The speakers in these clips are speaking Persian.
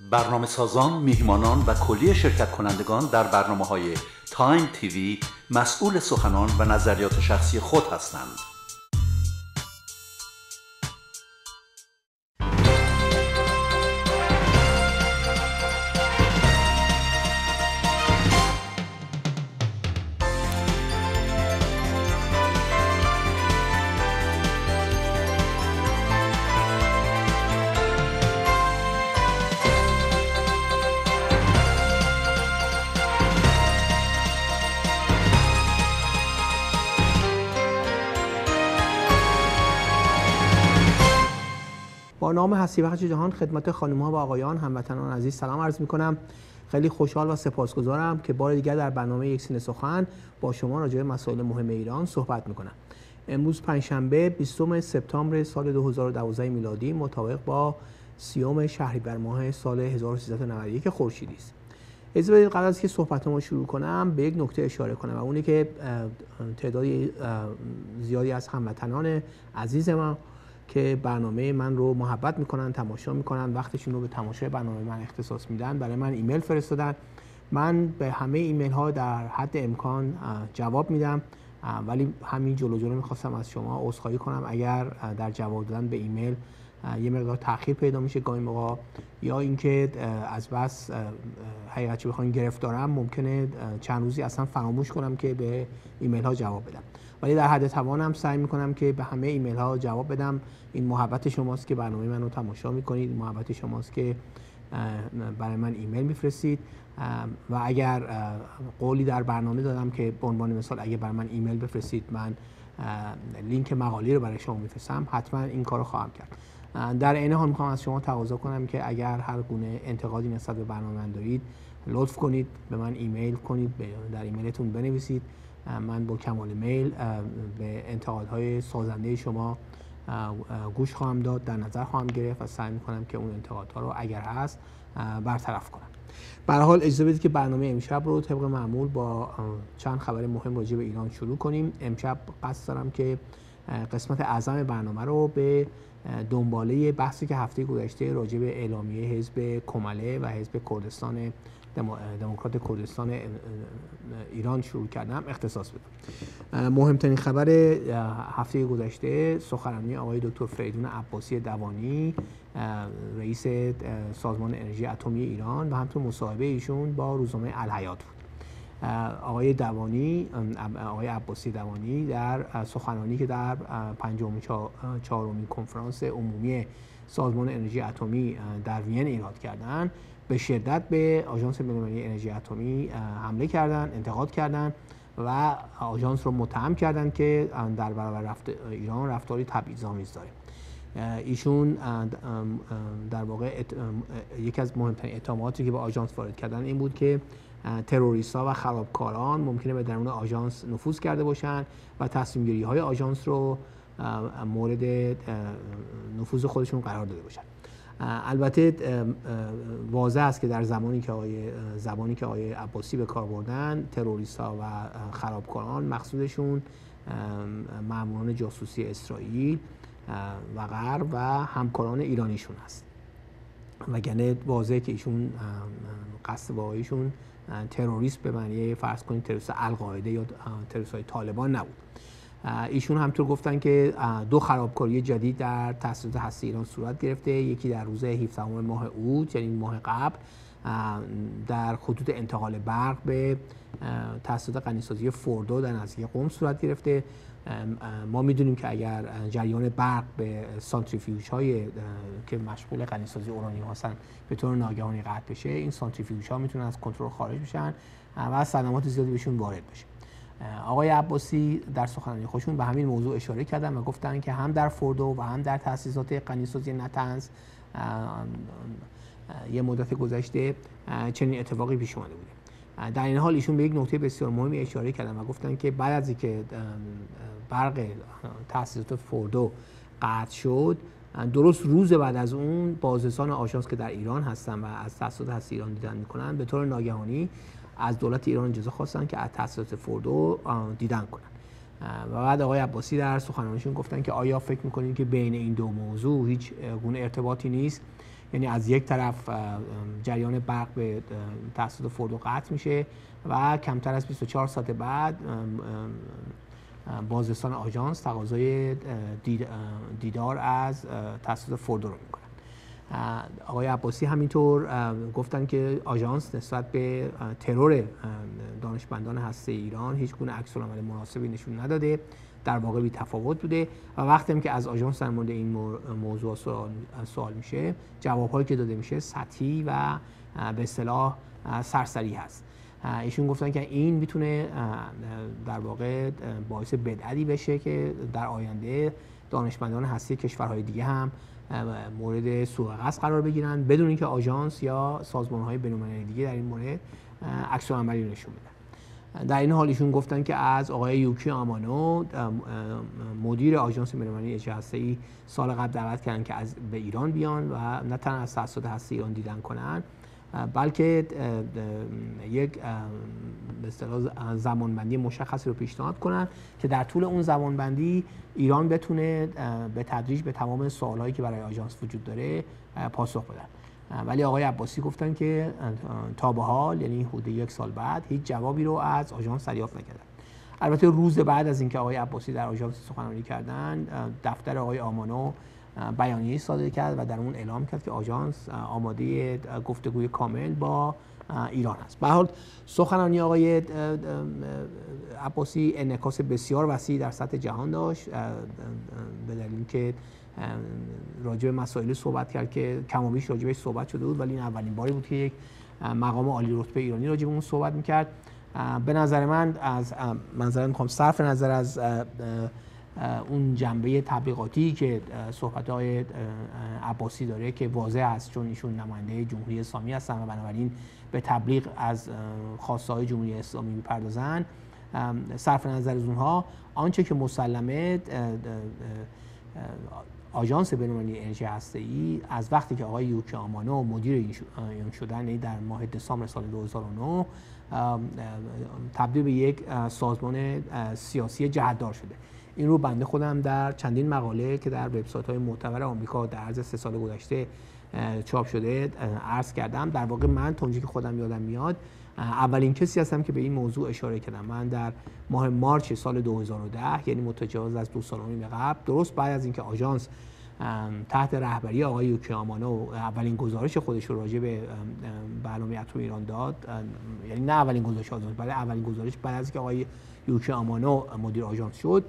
برنامه سازان، میهمانان و کلی شرکت کنندگان در برنامه های تایم تیوی مسئول سخنان و نظریات شخصی خود هستند. هستی بخش جهان خدمت خانم ها و آقایان هموطنان عزیز سلام عرض می کنم خیلی خوشحال و سپاسگزارم که بار دیگر در برنامه یک سینه سخن با شما راجع به مسائل مهم ایران صحبت می کنم امروز پنجشنبه 20 سپتامبر سال 2012 میلادی مطابق با سیوم شهریور ماه سال 1391 خورشیدی است. اجازه بدید قبل از که صحبت ما شروع کنم به یک نکته اشاره کنم و اونی که تعدادی زیادی از هموطنان عزیز ما که برنامه من رو محبت می‌کنن تماشا می‌کنن وقتشون رو به تماشای برنامه من اختصاص میدن برای من ایمیل فرستادن. من به همه ایمیل ها در حد امکان جواب میدم. ولی همین جلو جلو می‌خواستم از شما عذرخواهی کنم. اگر در جواب دادن به ایمیل یه مقدار تاخیر پیدا میشه گاهی موقع یا اینکه از بس حقیقت چه بخواین گرفتارم ممکنه چند روزی اصلا فراموش کنم که به ایمیل ها جواب بدم. ولی در حد توانم سعی می‌کنم که به همه ایمیل ها جواب بدم. این محبت شماست که برنامه من رو تماشا می‌کنید. محبت شماست که برای من ایمیل میفرستید. و اگر قولی در برنامه دادم که به عنوان مثال اگر برای من ایمیل بفرستید من لینک مقاله‌ای رو برای شما میفرستم حتما این کار رو خواهم کرد. در عین حال می‌خوام از شما تقاضا کنم که اگر هر گونه انتقادی نسبت به برنامه دارید لطف کنید به من ایمیل کنید در ایمیلتون بنویسید. من با کمال میل به انتقادهای سازنده شما گوش خواهم داد در نظر خواهم گرفت و سعی می‌کنم که اون انتقادها رو اگر هست برطرف کنم. به حال اجازه بدید که برنامه امشب رو طبق معمول با چند خبر مهم راجع به ایران شروع کنیم. امشب قصد دارم که قسمت اعظم برنامه رو به دنباله بحثی که هفته گذشته راجع به اعلامیه حزب کمله و حزب کردستان دموکرات کردستان ایران شروع کردم اختصاص بدم مهمترین خبر هفته گذشته سخنرانی آقای دکتر فریدون عباسی دوانی رئیس سازمان انرژی اتمی ایران و همطور مصاحبه ایشون با روزنامه الحیات بود. آقای دوانی آقای عباسی دوانی در سخنرانی که در پنجم چهارمین کنفرانس عمومی سازمان انرژی اتمی در وین ایراد کردند به شدت به آژانس بین‌المللی انرژی اتمی حمله کردند انتقاد کردند و آژانس رو متهم کردند که در برابر رفت ایران رفتاری تبعیض‌آمیز داره. ایشون در واقع یکی از مهمترین اتهاماتی که به آژانس وارد کردن این بود که تروریست ها و خرابکاران ممکنه به درون آژانس نفوذ کرده باشند و تصمیم گیری های آژانس رو مورد نفوذ خودشون قرار داده باشند البته واضح است که در زمانی که آقای زبانی که آقای عباسی به کار بردن تروریست ها و خرابکاران مقصودشون ماموران جاسوسی اسرائیل و غرب و همکاران ایرانیشون هست وگرنه واضحه که ایشون قصد واقعیشون تروریست به معنی فرض کنید تروریست القاعده یا تروریست های طالبان نبود. ایشون همطور گفتن که دو خرابکاری جدید در تاسیسات هسته ایران صورت گرفته. یکی در روز 17 ماه اوت یعنی ماه قبل در خطوط انتقال برق به تاسیسات غنیسازی فوردو در نزدیکی قم صورت گرفته. ما می‌دونیم که اگر جریان برق به سانتریفیوژ های که مشغول غنیسازی اورانیوم هستن به طور ناگهانی قطع بشه این سانتریفیوژ ها می‌تونن از کنترل خارج بشن و صدمات زیادی بهشون وارد بشه. آقای عباسی در سخنرانی خودشون به همین موضوع اشاره کردن و گفتن که هم در فوردو و هم در تاسیسات غنیسازی نتنز یه مدت گذشته چنین اتفاقی پیش اومده بوده. در این حال ایشون به یک نکته بسیار مهمی اشاره کردن و گفتن که بعد از اینکه برق تاسیسات فوردو قطع شد درست روز بعد از اون بازرسان آژانس که در ایران هستن و از تاسیسات هست ایران دیدن می‌کنن به طور ناگهانی از دولت ایران اجازه خواستن که از تاسیسات فوردو دیدن کنن. و بعد آقای عباسی در سخنرانیشون گفتن که آیا فکر می‌کنید که بین این دو موضوع هیچ گونه ارتباطی نیست؟ یعنی از یک طرف جریان برق به توسط فوردو قطع میشه و کمتر از 24 ساعت بعد بازرسان آژانس تقاضای دیدار از توسط فوردو رو می‌کنن آقای عباسی همینطور گفتن که آژانس نسبت به ترور دانشمندان هسته ایران هیچ گونه عکس عمل مناسبی نشون نداده در واقع بی تفاوت بوده و وقتی که از آژانس در مورد این موضوع سوال, سوال میشه جوابهایی که داده میشه سطحی و به اصطلاح سرسری هست. ایشون گفتن که این می‌تونه در واقع باعث بدعتی بشه که در آینده دانشمندان هستی کشورهای دیگه هم مورد سوء قرار بگیرن بدون اینکه آژانس یا سازمانهای بین‌المللی دیگه در این مورد عکس عملی نشون بدن. در این حال ایشون گفتن که از آقای یوکی آمانو مدیر آژانس بین‌المللی ای سال قبل دعوت کردن که از به ایران بیان و نه تنها از تأسیسات هسته ایران دیدن کنن بلکه یک به اصطلاح زمانبندی مشخصی رو پیشنهاد کنن که در طول اون زمانبندی ایران بتونه به تدریج به تمام سوالهایی که برای آژانس وجود داره پاسخ بدن. ولی آقای عباسی گفتن که تا به حال یعنی حدود یک سال بعد هیچ جوابی رو از آژانس دریافت نکردن. البته روز بعد از اینکه آقای عباسی در آژانس سخنرانی کردن دفتر آقای آمانو بیانیه صادر کرد و در اون اعلام کرد که آژانس آماده گفتگوی کامل با ایران است. به حال سخنرانی آقای عباسی انعکاس بسیار وسیعی در سطح جهان داشت. به دلیل که راجع مسائل صحبت کرد که کم و بیش راجع صحبت شده بود ولی این اولین باری بود که یک مقام عالی رتبه ایرانی راجع به اون صحبت می‌کرد. به نظر من از منظرم می‌خوام صرف نظر از اون جنبه تبلیغاتی که صحبت های عباسی داره که واضح است چون ایشون نماینده جمهوری اسلامی هستن و بنابراین به تبلیغ از خواسته های جمهوری اسلامی می‌پردازن. صرف نظر از اونها آنچه که مسلمه آژانس بین‌المللی انرژی هسته‌ای از وقتی که آقای یوکی آمانو مدیر این شدن در ماه دسامبر سال 2009 تبدیل به یک سازمان سیاسی جهتدار شده. این رو بنده خودم در چندین مقاله که در وبسایت های معتبر آمریکا در عرض سه سال گذشته چاپ شده عرض کردم. در واقع من تا که خودم یادم میاد اولین کسی هستم که به این موضوع اشاره کردم. من در ماه مارچ سال 2010 یعنی متجاوز از دو سال و قبل درست بعد از اینکه آژانس تحت رهبری آقای یوکی آمانو اولین گزارش خودش راجع به برنامه اتم ایران داد یعنی نه اولین گزارش آژانس بلکه اولین گزارش بعد از اینکه آقای یوکی آمانو مدیر آژانس شد.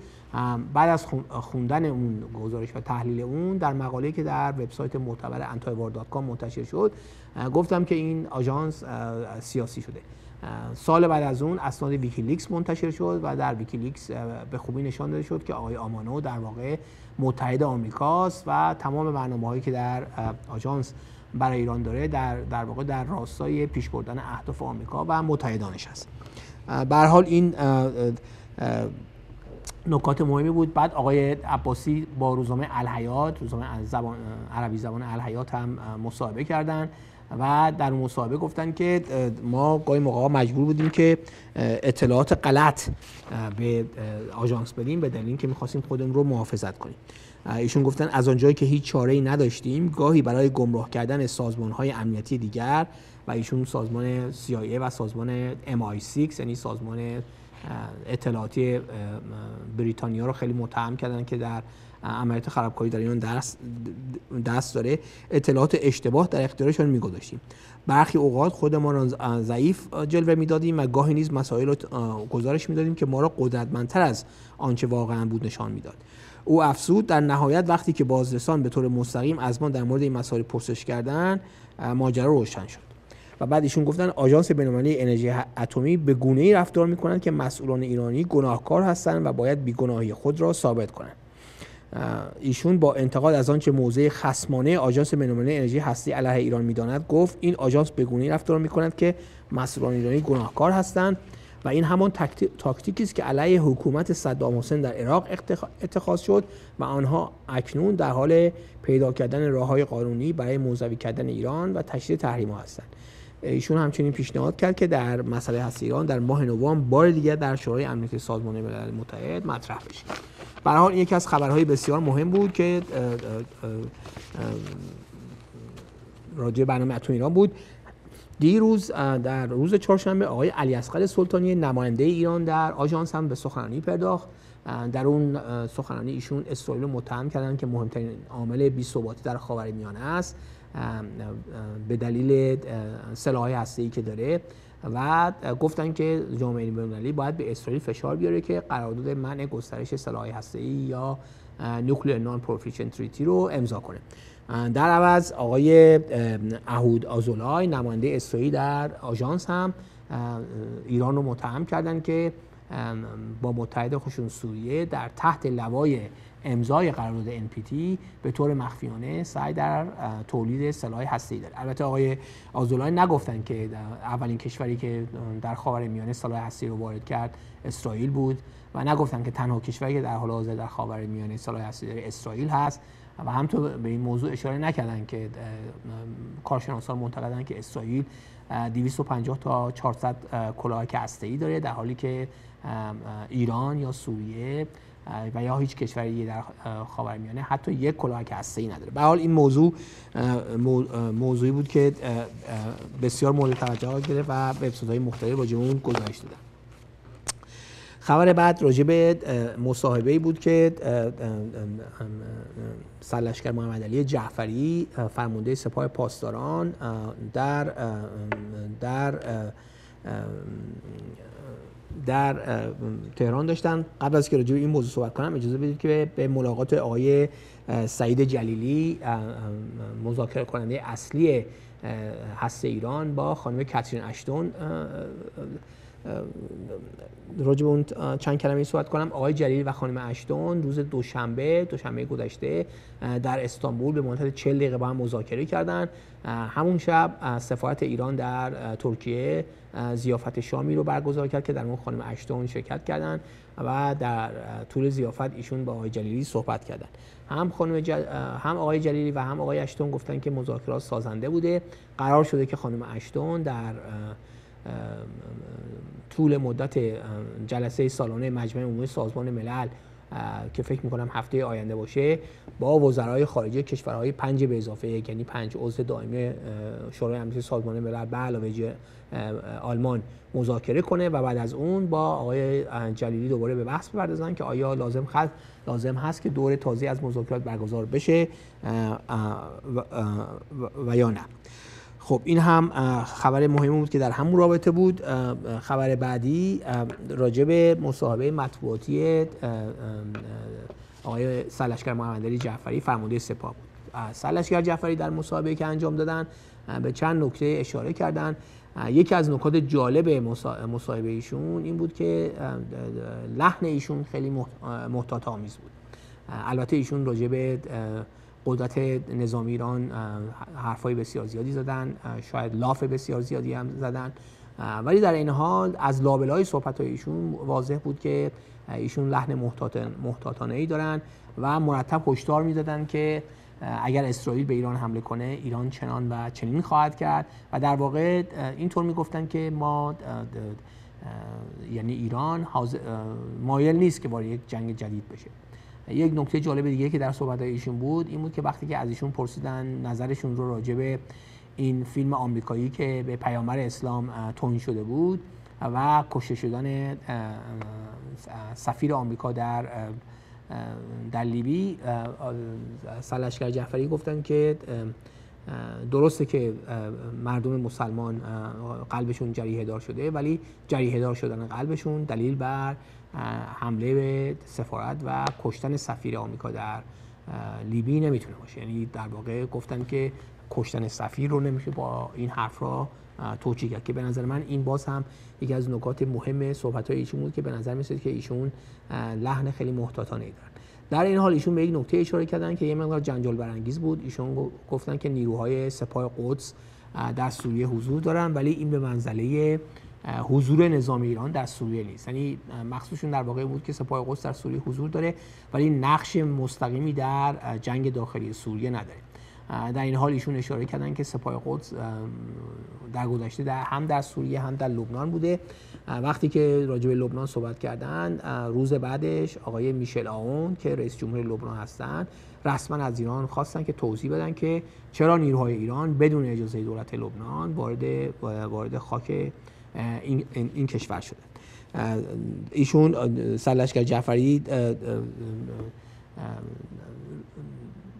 بعد از خوندن اون گزارش و تحلیل اون در مقاله که در وبسایت معتبر انتایوار.com منتشر شد گفتم که این آژانس سیاسی شده. سال بعد از اون اسناد ویکیلیکس منتشر شد و در ویکیلیکس به خوبی نشان داده شد که آقای آمانو در واقع متحد آمریکاست و تمام برنامه هایی که در آژانس برای ایران داره در در واقع در راستای پیش بردن اهداف آمریکا و متحدانش هست. به هر حال این نکات مهمی بود. بعد آقای عباسی با روزنامه الحیات روزنامه زبان عربی زبان الحیات هم مصاحبه کردند و در مصاحبه گفتن که ما گاهی موقع مجبور بودیم که اطلاعات غلط به آژانس بدیم به دلیل اینکه می‌خواستیم خودمون رو محافظت کنیم. ایشون گفتن از آنجایی که هیچ چاره ای نداشتیم گاهی برای گمراه کردن سازمان های امنیتی دیگر و ایشون سازمان CIA و سازمان MI6 یعنی سازمان اطلاعاتی بریتانیا رو خیلی متهم کردن که در عملیات خرابکاری در ایران دست, دست داره. اطلاعات اشتباه در اختیارشان میگذاشتیم. برخی اوقات خودمان را ضعیف جلوه می‌دادیم و گاهی نیز مسائل رو گزارش می‌دادیم که ما را قدرتمندتر از آنچه واقعا بود نشان می‌داد. او افزود در نهایت وقتی که بازرسان به طور مستقیم از ما در مورد این مسائل پرسش کردن ماجرا روشن شد. و بعد ایشون گفتن آژانس بین‌المللی انرژی اتمی به گونه‌ای رفتار می‌کنند که مسئولان ایرانی گناهکار هستند و باید بیگناهی خود را ثابت کنند. ایشون با انتقاد از آنچه موضع خصمانه آژانس بین‌المللی انرژی هستی علیه ایران می‌داند گفت این آژانس به گونه‌ای رفتار می‌کند که مسئولان ایرانی گناهکار هستند. و این همان تاکتیکی است که علیه حکومت صدام حسین در عراق اتخاذ شد و آنها اکنون در حال پیدا کردن راههای قانونی برای موضوعی کردن ایران و تشدید تحریم هستند. ایشون همچنین پیشنهاد کرد که در مسئله هست ایران در ماه نوامبر بار دیگر در شورای امنیت سازمان ملل متحد مطرح بشه. به حال یکی از خبرهای بسیار مهم بود که راجع برنامه اتم ایران بود. دیروز در روز چهارشنبه آقای علی اصغر سلطانی نماینده ایران در آژانس هم به سخنرانی پرداخت. در اون سخنرانی ایشون اسرائیل رو متهم کردن که مهمترین عامل بی ثباتی در خاورمیانه است. به دلیل سلاح هسته‌ای که داره و گفتن که جامعه بین‌المللی باید به اسرائیل فشار بیاره که قرارداد منع گسترش سلاح هسته‌ای یا نوکلیر نان پروفیشن تریتی رو امضا کنه. در عوض آقای اهود آزولای نماینده اسرائیل در آژانس هم ایران رو متهم کردن که با متحد خوشون سوریه در تحت لوای امضای قرارداد NPT به طور مخفیانه سعی در تولید سلاح هسته‌ای داره. البته آقای آزولای نگفتن که اولین کشوری که در خاورمیانه سلاح هسته‌ای رو وارد کرد اسرائیل بود. و نگفتن که تنها کشوری که در حال حاضر در خاورمیانه سلاح هسته‌ای داره اسرائیل هست و همطور به این موضوع اشاره نکردن که کارشناسان معتقدن که اسرائیل 250 تا 400 کلاهک هسته‌ای داره در حالی که ایران یا سوریه و یا هیچ کشوری در خاورمیانه حتی یک کلاهک هسته‌ای نداره. به حال این موضوع موضوعی بود که بسیار مورد توجه گرفت و وبسایت‌های مختلف راجع اون گزارش دادن. خبر بعد راجع به مصاحبه بود که سرلشکر محمد علی جعفری فرمانده سپاه پاسداران در در در تهران داشتن. قبل از که راجع به این موضوع صحبت کنم اجازه بدید که به ملاقات آقای سعید جلیلی مذاکره کننده اصلی هست ایران با خانم کاترین اشتون راجع به اون چند کلمه صحبت کنم. آقای جلیلی و خانم اشتون روز دوشنبه دوشنبه گذشته در استانبول به مدت 40 دقیقه با هم مذاکره کردن. همون شب سفارت ایران در ترکیه زیافت شامی رو برگزار کرد که در اون خانم اشتون شرکت کردن و در طول زیافت ایشون با آقای جلیلی صحبت کردن. هم خانم هم آقای جلیلی و هم آقای اشتون گفتن که مذاکرات سازنده بوده. قرار شده که خانم اشتون در طول مدت جلسه سالانه مجمع عمومی سازمان ملل که فکر می‌کنم هفته آینده باشه با وزرای خارجه کشورهای پنج به اضافه یک یعنی پنج عضو دائمی شورای امنیت سازمان ملل به علاوه آلمان مذاکره کنه و بعد از اون با آقای جلیلی دوباره به بحث بپردازن که آیا لازم هست لازم هست که دور تازه از مذاکرات برگزار بشه و یا نه. خب این هم خبر مهمی بود که در همون رابطه بود. خبر بعدی راجع به مصاحبه مطبوعاتی آقای سلشکر محمد علی جعفری فرمانده سپاه بود. سلشکر جعفری در مصاحبه که انجام دادن به چند نکته اشاره کردن. یکی از نکات جالب مصاحبه ایشون این بود که لحن ایشون خیلی محتاط آمیز بود. البته ایشون راجع به قدرت نظامی ایران حرفای بسیار زیادی زدن شاید لاف بسیار زیادی هم زدن. ولی در این حال از لابلای صحبت ایشون واضح بود که ایشون لحن محتاطانه ای دارن و مرتب هشدار می‌دادن که اگر اسرائیل به ایران حمله کنه ایران چنان و چنین خواهد کرد. و در واقع اینطور می‌گفتن که ما یعنی ایران مایل نیست که وارد یک جنگ جدید بشه. یک نکته جالب دیگه که در صحبت ایشون بود این بود که وقتی که از ایشون پرسیدن نظرشون رو راجع به این فیلم آمریکایی که به پیامبر اسلام توهین شده بود و کشته شدن سفیر آمریکا در در لیبی سلشکر جعفری گفتن که درسته که مردم مسلمان قلبشون جریه دار شده ولی جریه دار شدن قلبشون دلیل بر حمله به سفارت و کشتن سفیر آمریکا در لیبی نمی‌تونه باشه. یعنی در واقع گفتن که کشتن سفیر رو نمیشه با این حرف را توجیه کرد. که به نظر من این باز هم یکی از نکات مهم صحبت های ایشون بود که به نظر میسید که ایشون لحن خیلی محتاطانه دارن در این حال ایشون به یک نکته اشاره کردن که یه مقدار جنجال برانگیز بود. ایشون گفتن که نیروهای سپاه قدس در سوریه حضور دارن ولی این به منزله حضور نظام ایران در سوریه نیست. یعنی مخصوصشون در واقع بود که سپاه قدس در سوریه حضور داره ولی نقش مستقیمی در جنگ داخلی سوریه نداره. در این حال ایشون اشاره کردن که سپاه قدس در گذشته در هم در سوریه هم در لبنان بوده. وقتی که راجع به لبنان صحبت کردن روز بعدش آقای میشل آون که رئیس جمهور لبنان هستند رسما از ایران خواستن که توضیح بدن که چرا نیروهای ایران بدون اجازه دولت لبنان وارد وارد خاک این, این کشور شده ایشون سرلشکر جعفری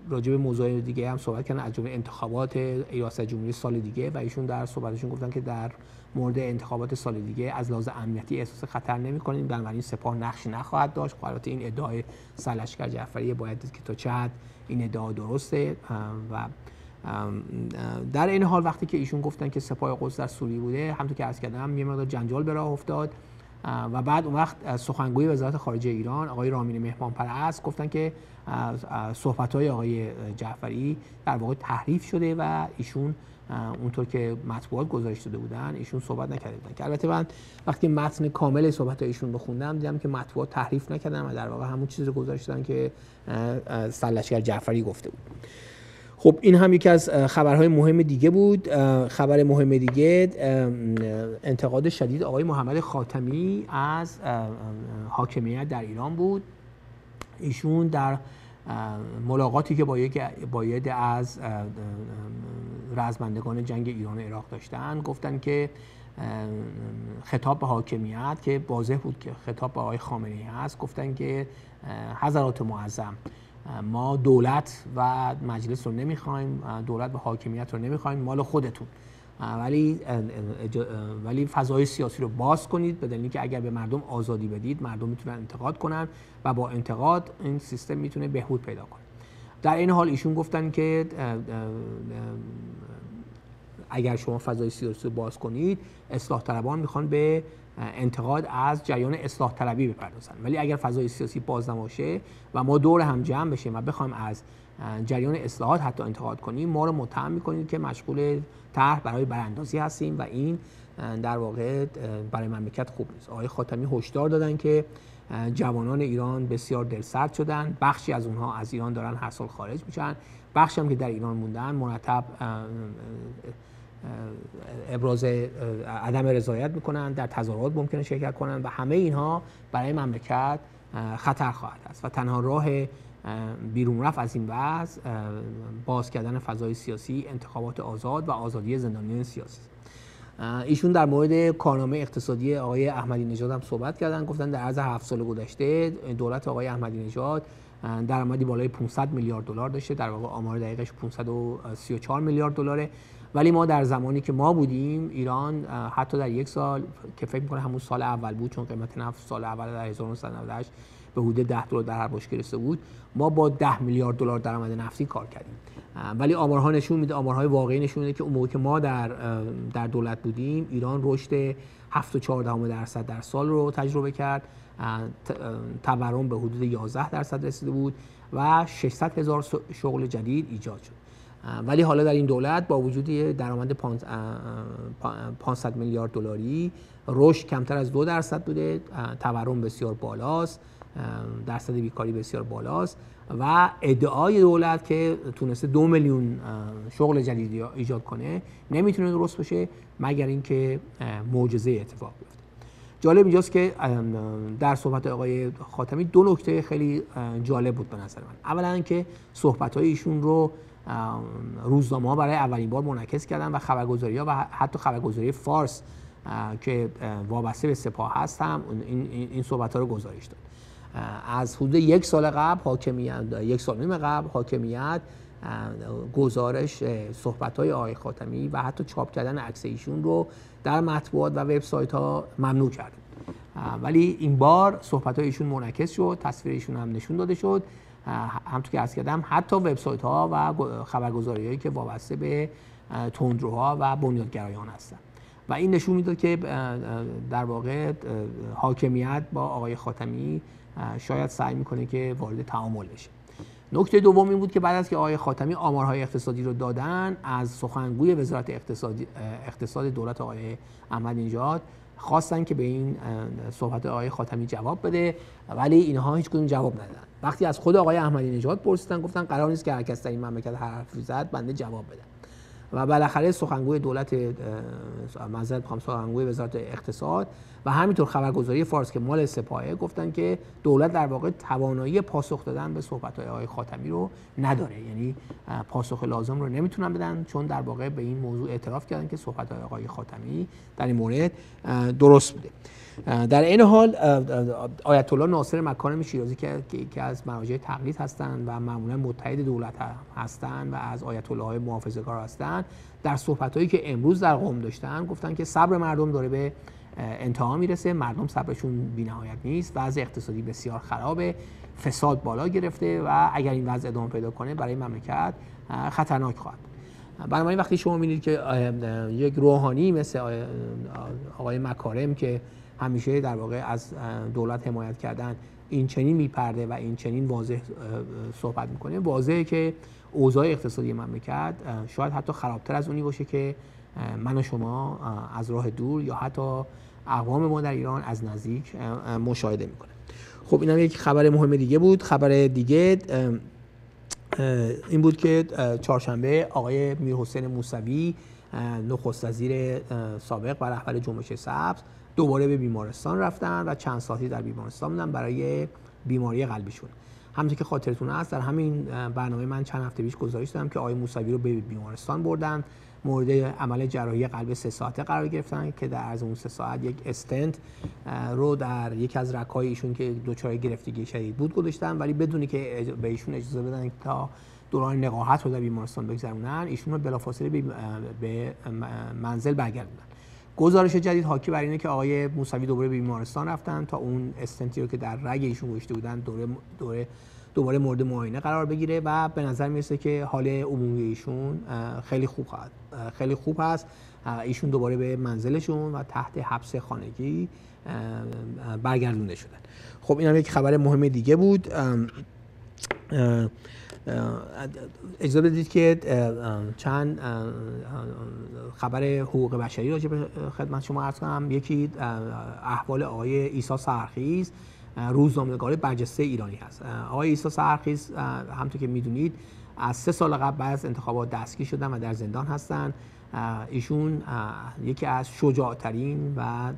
راجع به موضوع دیگه هم صحبت کردن از جمله انتخابات ریاست جمهوری سال دیگه و ایشون در صحبتشون گفتن که در مورد انتخابات سال دیگه از لحاظ امنیتی احساس خطر نمی کنیم بنابراین سپاه نقشی نخواهد داشت. خب البته این ادعای سرلشکر جعفری باید دید که تا چه این ادعا درسته. و در این حال وقتی که ایشون گفتن که سپاه قدس در سوریه بوده همونطور که عرض کردم یه مقدار جنجال به راه افتاد. و بعد اون وقت سخنگوی وزارت خارجه ایران آقای رامین مهمان پرست گفتن که صحبت های آقای جعفری در واقع تحریف شده و ایشون اونطور که مطبوعات گزارش داده بودن ایشون صحبت نکرده بودن. که البته من وقتی متن کامل صحبت ایشون رو خوندم دیدم که مطبوعات تحریف نکردن و در واقع همون چیزی رو گزارش دادن که سلشگر جعفری گفته بود. خب این هم یکی از خبرهای مهم دیگه بود. خبر مهم دیگه انتقاد شدید آقای محمد خاتمی از حاکمیت در ایران بود. ایشون در ملاقاتی که با یک باید از رزمندگان جنگ ایران و عراق داشتن گفتن که خطاب به حاکمیت که واضح بود که خطاب به آقای خامنه ای هست گفتن که حضرات معظم. ما دولت و مجلس رو نمی‌خوایم دولت و حاکمیت رو نمی‌خوایم مال خودتون. ولی ولی فضای سیاسی رو باز کنید به دلیل که اگر به مردم آزادی بدید مردم می‌تونن انتقاد کنن و با انتقاد این سیستم می‌تونه بهبود پیدا کنه. در این حال ایشون گفتن که اگر شما فضای سیاسی رو باز کنید اصلاح طلبان می‌خوان به انتقاد از جریان اصلاح طلبی بپردازن. ولی اگر فضای سیاسی باز نباشه و ما دور هم جمع بشیم و بخوایم از جریان اصلاحات حتی انتقاد کنیم ما رو متهم می‌کنید که مشغول طرح برای براندازی هستیم و این در واقع برای مملکت خوب نیست. آقای خاتمی هشدار دادن که جوانان ایران بسیار دلسرد شدن. بخشی از اونها از ایران دارن هر سال خارج میشن. بخشی هم که در ایران موندن مرتب ابراز عدم رضایت می‌کنن در تظاهرات ممکنه شرکت کنن و همه اینها برای مملکت خطر خواهد است و تنها راه بیرون رفت از این وضع باز کردن فضای سیاسی انتخابات آزاد و آزادی زندانیان سیاسی ایشون در مورد کارنامه اقتصادی آقای احمدی نژاد هم صحبت کردن گفتن در عرض هفت سال گذشته دولت آقای احمدی نژاد درآمدی بالای 500 میلیارد دلار داشته در واقع آمار دقیقش 534 میلیارد دلاره. ولی ما در زمانی که ما بودیم ایران حتی در یک سال که فکر می‌کنه همون سال اول بود چون قیمت نفت سال اول در 1998 به حدود 10 دلار در هر بشکه رسیده بود ما با 10 میلیارد دلار درآمد نفتی کار کردیم. ولی آمارها نشون میده آمارهای واقعی نشون میده که اون موقع که ما در در دولت بودیم ایران رشد 7.4 درصد در سال رو تجربه کرد. تورم به حدود 11 درصد رسیده بود و 600 هزار شغل جدید ایجاد شد. ولی حالا در این دولت با وجود درآمد 500 میلیارد دلاری رشد کمتر از دو درصد بوده تورم بسیار بالاست درصد بیکاری بسیار بالاست و ادعای دولت که تونسته دو میلیون شغل جدید ایجاد کنه نمی‌تونه درست باشه مگر اینکه معجزه اتفاق بیفته. جالب اینجاست که در صحبت آقای خاتمی دو نکته خیلی جالب بود به نظر من. اولا که صحبت ایشون رو روزنامه ها برای اولین بار منعکس کردن و خبرگزاری ها و حتی خبرگزاری فارس که وابسته به سپاه هست هم این, این صحبت ها رو گزارش داد. از حدود یک سال قبل حاکمیت یک سال نیم قبل حاکمیت گزارش صحبت های آقای خاتمی و حتی چاپ کردن عکس ایشون رو در مطبوعات و وبسایت ها ممنوع کرد ولی این بار صحبت های ایشون منعکس شد تصویر ایشون هم نشون داده شد. همطور که از کردم حتی وبسایت ها و خبرگزاری هایی که وابسته به تندروها و بنیادگرایان هستند و این نشون می‌داد که در واقع حاکمیت با آقای خاتمی شاید سعی می‌کنه که وارد تعامل بشه. نکته دوم این بود که بعد از که آقای خاتمی آمارهای اقتصادی رو دادن از سخنگوی وزارت اقتصاد دولت آقای احمدی نژاد خواستن که به این صحبت آقای خاتمی جواب بده ولی اینها هیچ کدوم جواب ندادن. وقتی از خود آقای احمدی نژاد پرسیدن گفتن قرار نیست که هر کس در این مملکت حرف زد بنده جواب بدم و بالاخره سخنگوی دولت معذرت می‌خوام سخنگوی وزارت اقتصاد و همینطور خبرگزاری فارس که مال سپاهه گفتن که دولت در واقع توانایی پاسخ دادن به صحبت های خاتمی رو نداره. یعنی پاسخ لازم رو نمی‌تونن بدن چون در واقع به این موضوع اعتراف کردن که صحبت های آقای خاتمی در این مورد درست بوده. در این حال آیت الله ناصر مکارم شیرازی که که از مراجع تقلید هستند و معمولا متحد دولت هستند و از آیت الله های محافظه‌کار هستند در صحبت که امروز در قم داشتن گفتن که صبر مردم داره به انتها می‌رسه مردم صبرشون بی‌نهایت نیست وضع اقتصادی بسیار خرابه فساد بالا گرفته و اگر این وضع ادامه پیدا کنه برای مملکت خطرناک خواهد بنابراین وقتی شما می‌بینید که یک روحانی مثل آقای مکارم که همیشه در واقع از دولت حمایت کردن این چنین میپرده و این چنین واضح صحبت می‌کنه. واضحه که اوضاع اقتصادی مملکت شاید حتی خرابتر از اونی باشه که من و شما از راه دور یا حتی اقوام ما در ایران از نزدیک مشاهده می‌کنه. خب این هم یک خبر مهم دیگه بود. خبر دیگه این بود که چهارشنبه آقای میر حسین موسوی نخست وزیر سابق و رهبر جنبش سبز دوباره به بیمارستان رفتن و چند ساعتی در بیمارستان بودن برای بیماری قلبیشون. همونطور که خاطرتون هست در همین برنامه من چند هفته پیش گزارش دادم که آقای موسوی رو به بیمارستان بردن. مورد عمل جراحی قلب سه ساعته قرار گرفتن که در عرض اون سه ساعت یک استنت رو در یک از رکای ایشون که دچار گرفتگی شدید بود گذاشتن. ولی بدونی که به ایشون اجازه بدن تا دوران نقاهت رو در بیمارستان بگذرونن ایشون رو بلافاصله به منزل برگردوندن. گزارش جدید حاکی بر اینه که آقای موسوی دوباره به بیمارستان رفتن تا اون استنتی رو که در رگ ایشون گذاشته بودن دوره دوره دوباره مورد معاینه قرار بگیره و به نظر می‌رسه که حال عمومی ایشون خیلی خوب خواهد خیلی خوب هست. ایشون دوباره به منزلشون و تحت حبس خانگی برگردونده شدن. خب این هم یک خبر مهم دیگه بود. اجازه بدید که چند خبر حقوق بشری راجع به خدمت شما عرض کنم. یکی احوال آقای ایسا سرخیز روزنامه‌نگار برجسته ایرانی هست. آقای ایسا سرخیز همطور که می‌دونید از سه سال قبل بعد از انتخابات دستگیر شدن و در زندان هستند ایشون یکی از شجاعترین و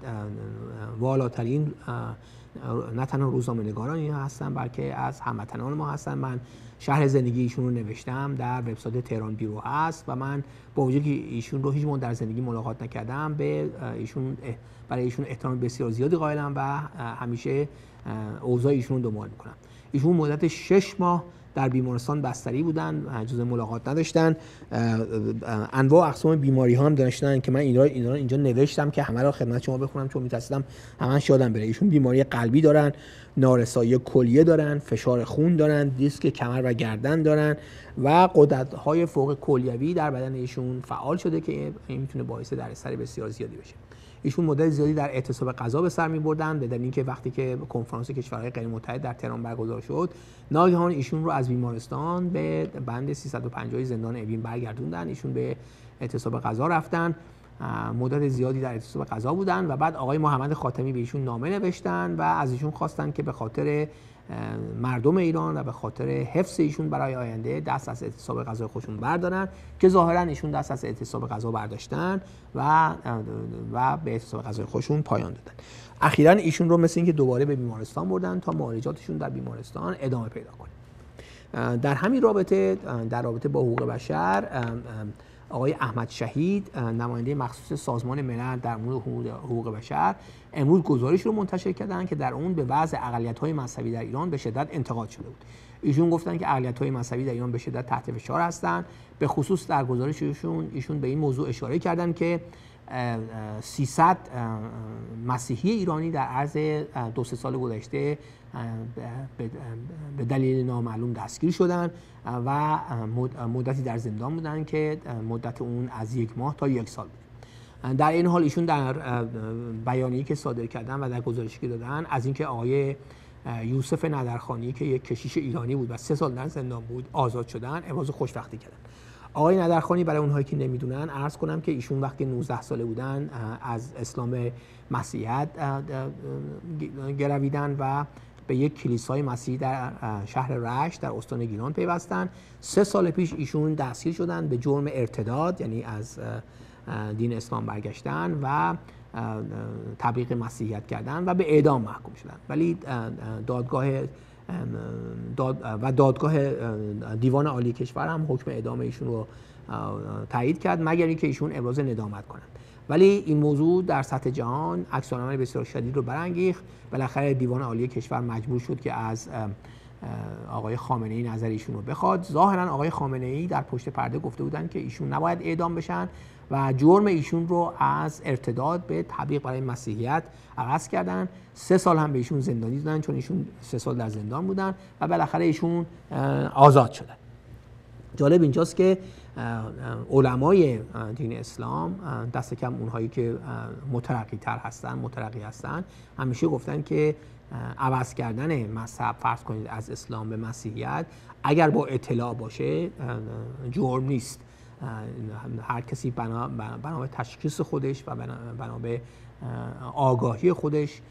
والاترین نه تنها روزنامه نگارانی هستن بلکه از هموطنان ما هستن. من شهر زندگی ایشون رو نوشتم در وبسایت تهران بیرو هست و من با وجود که ایشون رو هیچ در زندگی ملاقات نکردم به ایشون برای ایشون احترام بسیار زیادی قائلم و همیشه اوضاع ایشون رو دنبال می‌کنم. ایشون مدت شش ماه در بیمارستان بستری بودن جز ملاقات نداشتن. انواع اقسام بیماری ها هم داشتن که من اینا اینا اینجا نوشتم که همه را خدمت شما بخونم چون میترسیدم همش یادم بره. ایشون بیماری قلبی دارن نارسایی کلیه دارن فشار خون دارن دیسک کمر و گردن دارن و قدرت های فوق کلیوی در بدن ایشون فعال شده که این می‌تونه باعث سر بسیار زیادی بشه. ایشون مدت زیادی در اعتصاب غذا به سر می‌بردن به دلیل اینکه وقتی که کنفرانس کشورهای غیر متحد در تهران برگزار شد ناگهان ایشون رو از بیمارستان به بند 350 زندان اوین برگردوندن. ایشون به اعتصاب غذا رفتن. مدت زیادی در اعتصاب غذا بودن و بعد آقای محمد خاتمی به ایشون نامه نوشتن و از ایشون خواستن که به خاطر مردم ایران و به خاطر حفظ ایشون برای آینده دست از اعتصاب غذا خودشون بردارن که ظاهرا ایشون دست از اعتصاب غذا برداشتن و و به اعتصاب غذا خودشون پایان دادن. اخیرا ایشون رو مثل اینکه دوباره به بیمارستان بردن تا معالجاتشون در بیمارستان ادامه پیدا کنه. در همین رابطه در رابطه با حقوق بشر آقای احمد شهید نماینده مخصوص سازمان ملل در مورد حقوق بشر امروز گزارش رو منتشر کردن که در اون به وضع های مذهبی در ایران به شدت انتقاد شده بود. ایشون گفتن که های مذهبی در ایران به شدت تحت فشار هستند به خصوص در گزارششون ایشون به این موضوع اشاره کردن که 300 مسیحی ایرانی در عرض دو سه سال گذشته به دلیل نامعلوم دستگیر شدن و مدتی در زندان بودن که مدت اون از یک ماه تا یک سال بود. در این حال ایشون در بیانیه‌ای که صادر کردن و در گزارشی که دادن از اینکه آقای یوسف ندرخانی که یک کشیش ایرانی بود و سه سال در زندان بود آزاد شدن ابراز خوشبختی کردن. آقای ندرخانی برای اونهایی که نمی‌دونن عرض کنم که ایشون وقتی 19 ساله بودن از اسلام مسیحیت گرویدن و به یک کلیسای مسیحی در شهر رشت در استان گیلان پیوستن. سه سال پیش ایشون دستگیر شدن به جرم ارتداد یعنی از دین اسلام برگشتن و تبلیغ مسیحیت کردن و به اعدام محکوم شدن. ولی دادگاه و دادگاه دیوان عالی کشور هم حکم اعدام ایشون رو تایید کرد مگر اینکه ایشون ابراز ندامت کنند. ولی این موضوع در سطح جهان عکسالعمل بسیار شدید رو برانگیخت. بالاخره دیوان عالی کشور مجبور شد که از آقای خامنه ای نظر ایشون رو بخواد. ظاهرا آقای خامنه ای در پشت پرده گفته بودن که ایشون نباید اعدام بشن. و جرم ایشون رو از ارتداد به تبلیغ برای مسیحیت عوض کردن. سه سال هم به ایشون زندانی دادن چون ایشون سه سال در زندان بودن و بالاخره ایشون آزاد شدن. جالب اینجاست که علمای دین اسلام دست کم اونهایی که مترقی تر هستن مترقی هستن همیشه گفتن که عوض کردن مذهب فرض کنید از اسلام به مسیحیت اگر با اطلاع باشه جرم نیست. هر کسی بنا, به تشخیص خودش و بنا به آگاهی خودش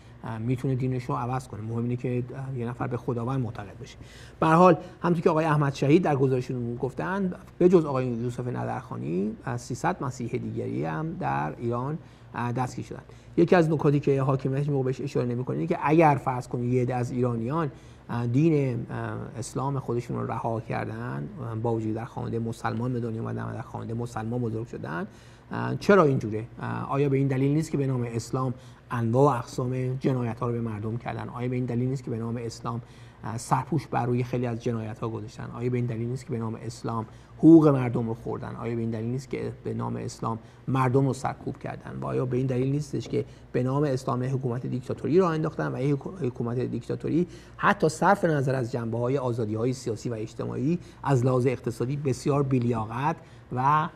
می‌تونه دینش رو عوض کنه. مهم اینه که یه نفر به خداوند معتقد بشه. به حال همونطور که آقای احمد شهید در گزارششون گفتن به جز آقای یوسف ندرخانی 300 مسیح دیگری هم در ایران دستگیر شدن. یکی از نکاتی که حاکمیت موقع بهش اشاره نمی‌کنه که اگر فرض کنید یه از ایرانیان دین اسلام خودشون رو رها کردن با وجود در خانواده مسلمان به دنیا اومدن در خانواده مسلمان بزرگ شدن. چرا اینجوره؟ آیا به این دلیل نیست که به نام اسلام انواع و اقسام جنایت ها رو به مردم کردن؟ آیا به این دلیل نیست که به نام اسلام سرپوش بر روی خیلی از جنایت ها گذاشتن؟ آیا به این دلیل نیست که به نام اسلام حقوق مردم رو خوردن. آیا به این دلیل نیست که به نام اسلام مردم رو سرکوب کردن؟ و آیا به این دلیل نیستش که به نام اسلام حکومت دیکتاتوری رو انداختن و این حکومت دیکتاتوری حتی صرف نظر از جنبه های آزادی های سیاسی و اجتماعی از لحاظ اقتصادی بسیار بیلیاقت و